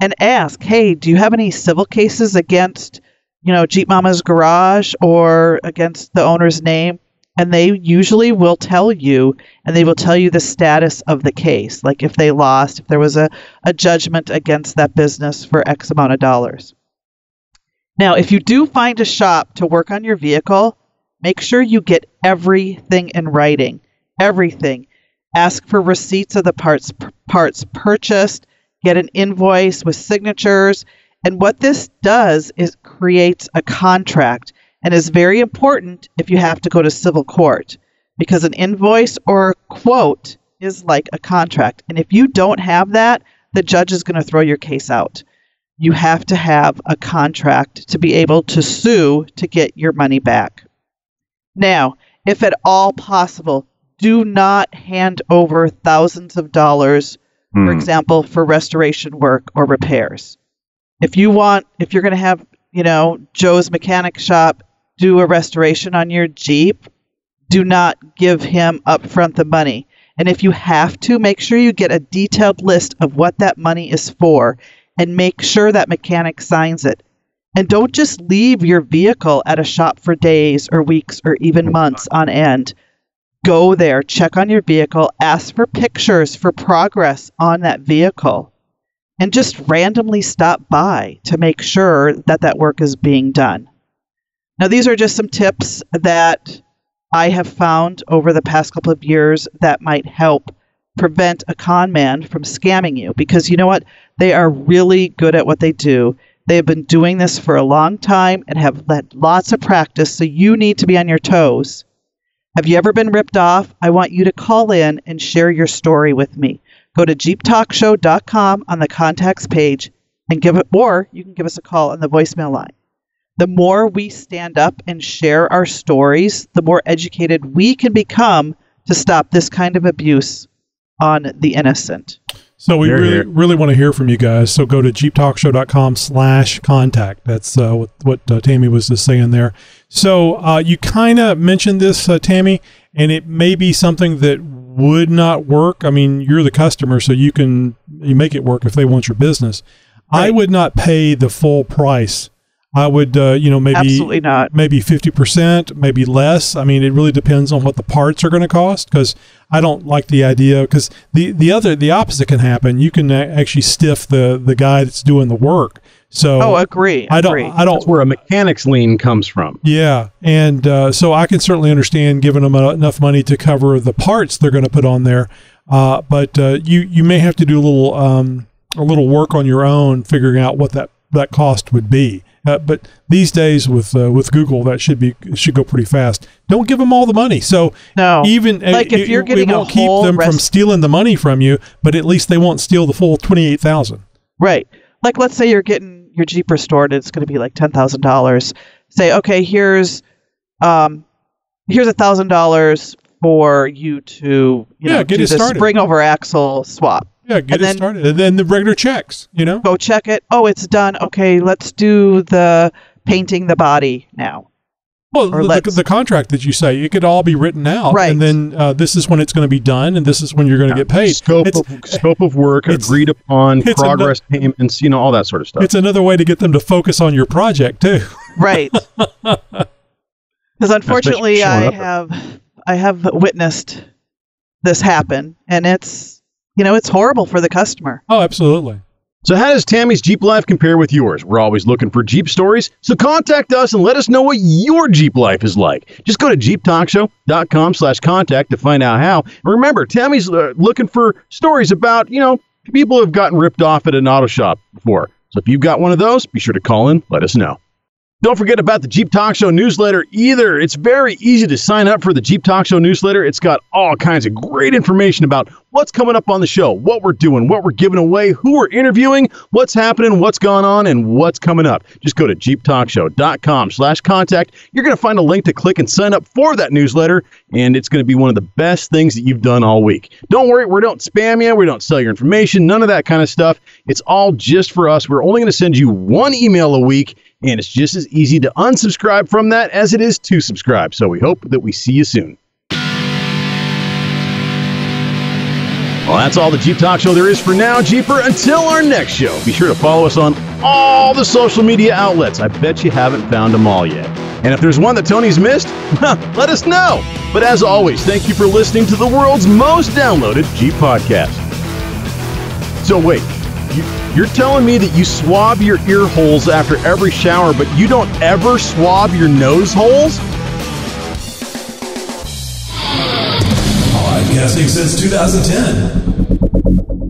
and ask, hey, do you have any civil cases against, you know, Jeep Mama's garage or against the owner's name? And they usually will tell you, and they will tell you the status of the case, like if they lost, if there was a, a judgment against that business for X amount of dollars. Now, if you do find a shop to work on your vehicle, make sure you get everything in writing. Everything. Ask for receipts of the parts parts purchased, get an invoice with signatures, and what this does is creates a contract and is very important if you have to go to civil court because an invoice or a quote is like a contract. And if you don't have that, the judge is going to throw your case out you have to have a contract to be able to sue to get your money back. Now, if at all possible, do not hand over thousands of dollars, for Hmm. example, for restoration work or repairs. If you want, if you're going to have, you know, Joe's mechanic shop do a restoration on your Jeep, do not give him upfront the money. And if you have to, make sure you get a detailed list of what that money is for and make sure that mechanic signs it. And don't just leave your vehicle at a shop for days or weeks or even months on end. Go there, check on your vehicle, ask for pictures for progress on that vehicle, and just randomly stop by to make sure that that work is being done. Now, these are just some tips that I have found over the past couple of years that might help prevent a con man from scamming you because you know what? They are really good at what they do. They have been doing this for a long time and have had lots of practice, so you need to be on your toes. Have you ever been ripped off? I want you to call in and share your story with me. Go to jeeptalkshow.com on the contacts page and give it, or you can give us a call on the voicemail line. The more we stand up and share our stories, the more educated we can become to stop this kind of abuse on the innocent. So we Here, really, here. really want to hear from you guys. So go to jeeptalkshow.com slash contact. That's uh, what, what uh, Tammy was just saying there. So uh, you kind of mentioned this, uh, Tammy, and it may be something that would not work. I mean, you're the customer, so you can you make it work if they want your business. I would not pay the full price. I would, uh, you know, maybe Absolutely not. maybe 50%, maybe less. I mean, it really depends on what the parts are going to cost because I don't like the idea because the, the other, the opposite can happen. You can actually stiff the, the guy that's doing the work. So Oh, agree. I don't, agree. I don't, That's where a mechanic's lien comes from. yeah. And uh, so I can certainly understand giving them uh, enough money to cover the parts they're going to put on there. Uh, but uh, you, you may have to do a little, um, a little work on your own, figuring out what that, that cost would be. Uh, but these days with uh, with Google, that should be should go pretty fast. Don't give them all the money. So No. even uh, Like, if you're it getting a won't keep them from rest- stealing the money from you, but at least they won't steal the full twenty eight thousand. Right. Like, let's say you're getting your Jeep restored, and it's going to be like ten thousand dollars. Say, okay, here's, um, here's a thousand dollars for you to, you Yeah, know, get do it the started. spring over axle swap. Yeah, get And it then- started, and then the regular checks. You know, Go check it. Oh, it's done. Okay, let's do the painting the body now. well, or the, let's- the contract that you say it could all be written out, Right. And then uh, this is when it's going to be done, and this is when you're going to get paid. Scope It's, of, scope of work, it's- agreed upon, it's progress payments, you know, all that sort of stuff. it's another way to get them to focus on your project too. Right. Because unfortunately, I have I have witnessed this happen, and it's you know it's horrible for the customer. Oh, absolutely. So how does Tammy's Jeep life compare with yours? We're always looking for Jeep stories, so contact us and let us know what your Jeep life is like. Just go to jeeptalkshow.com slash contact to find out how. And remember, Tammy's uh, looking for stories about, you know, people who have gotten ripped off at an auto shop before. So if you've got one of those, be sure to call in, let us know. Don't forget about the Jeep Talk Show newsletter either. It's very easy to sign up for the Jeep Talk Show newsletter. It's got all kinds of great information about what's coming up on the show, what we're doing, what we're giving away, who we're interviewing, what's happening, what's gone on, and what's coming up. Just go to jeeptalkshow.com slash contact. You're going to find a link to click and sign up for that newsletter, and it's going to be one of the best things that you've done all week. Don't worry, we don't spam you, we don't sell your information, none of that kind of stuff. It's all just for us. We're only going to send you one email a week, and it's just as easy to unsubscribe from that as it is to subscribe. So we hope that we see you soon. Well, that's all the Jeep Talk Show there is for now, Jeeper. Until our next show, be sure to follow us on all the social media outlets. I bet you haven't found them all yet. And if there's one that Tony's missed, let us know. But as always, thank you for listening to the world's most downloaded Jeep podcast. So wait, you, you're telling me that you swab your ear holes after every shower, but you don't ever swab your nose holes? Podcasting since 2010.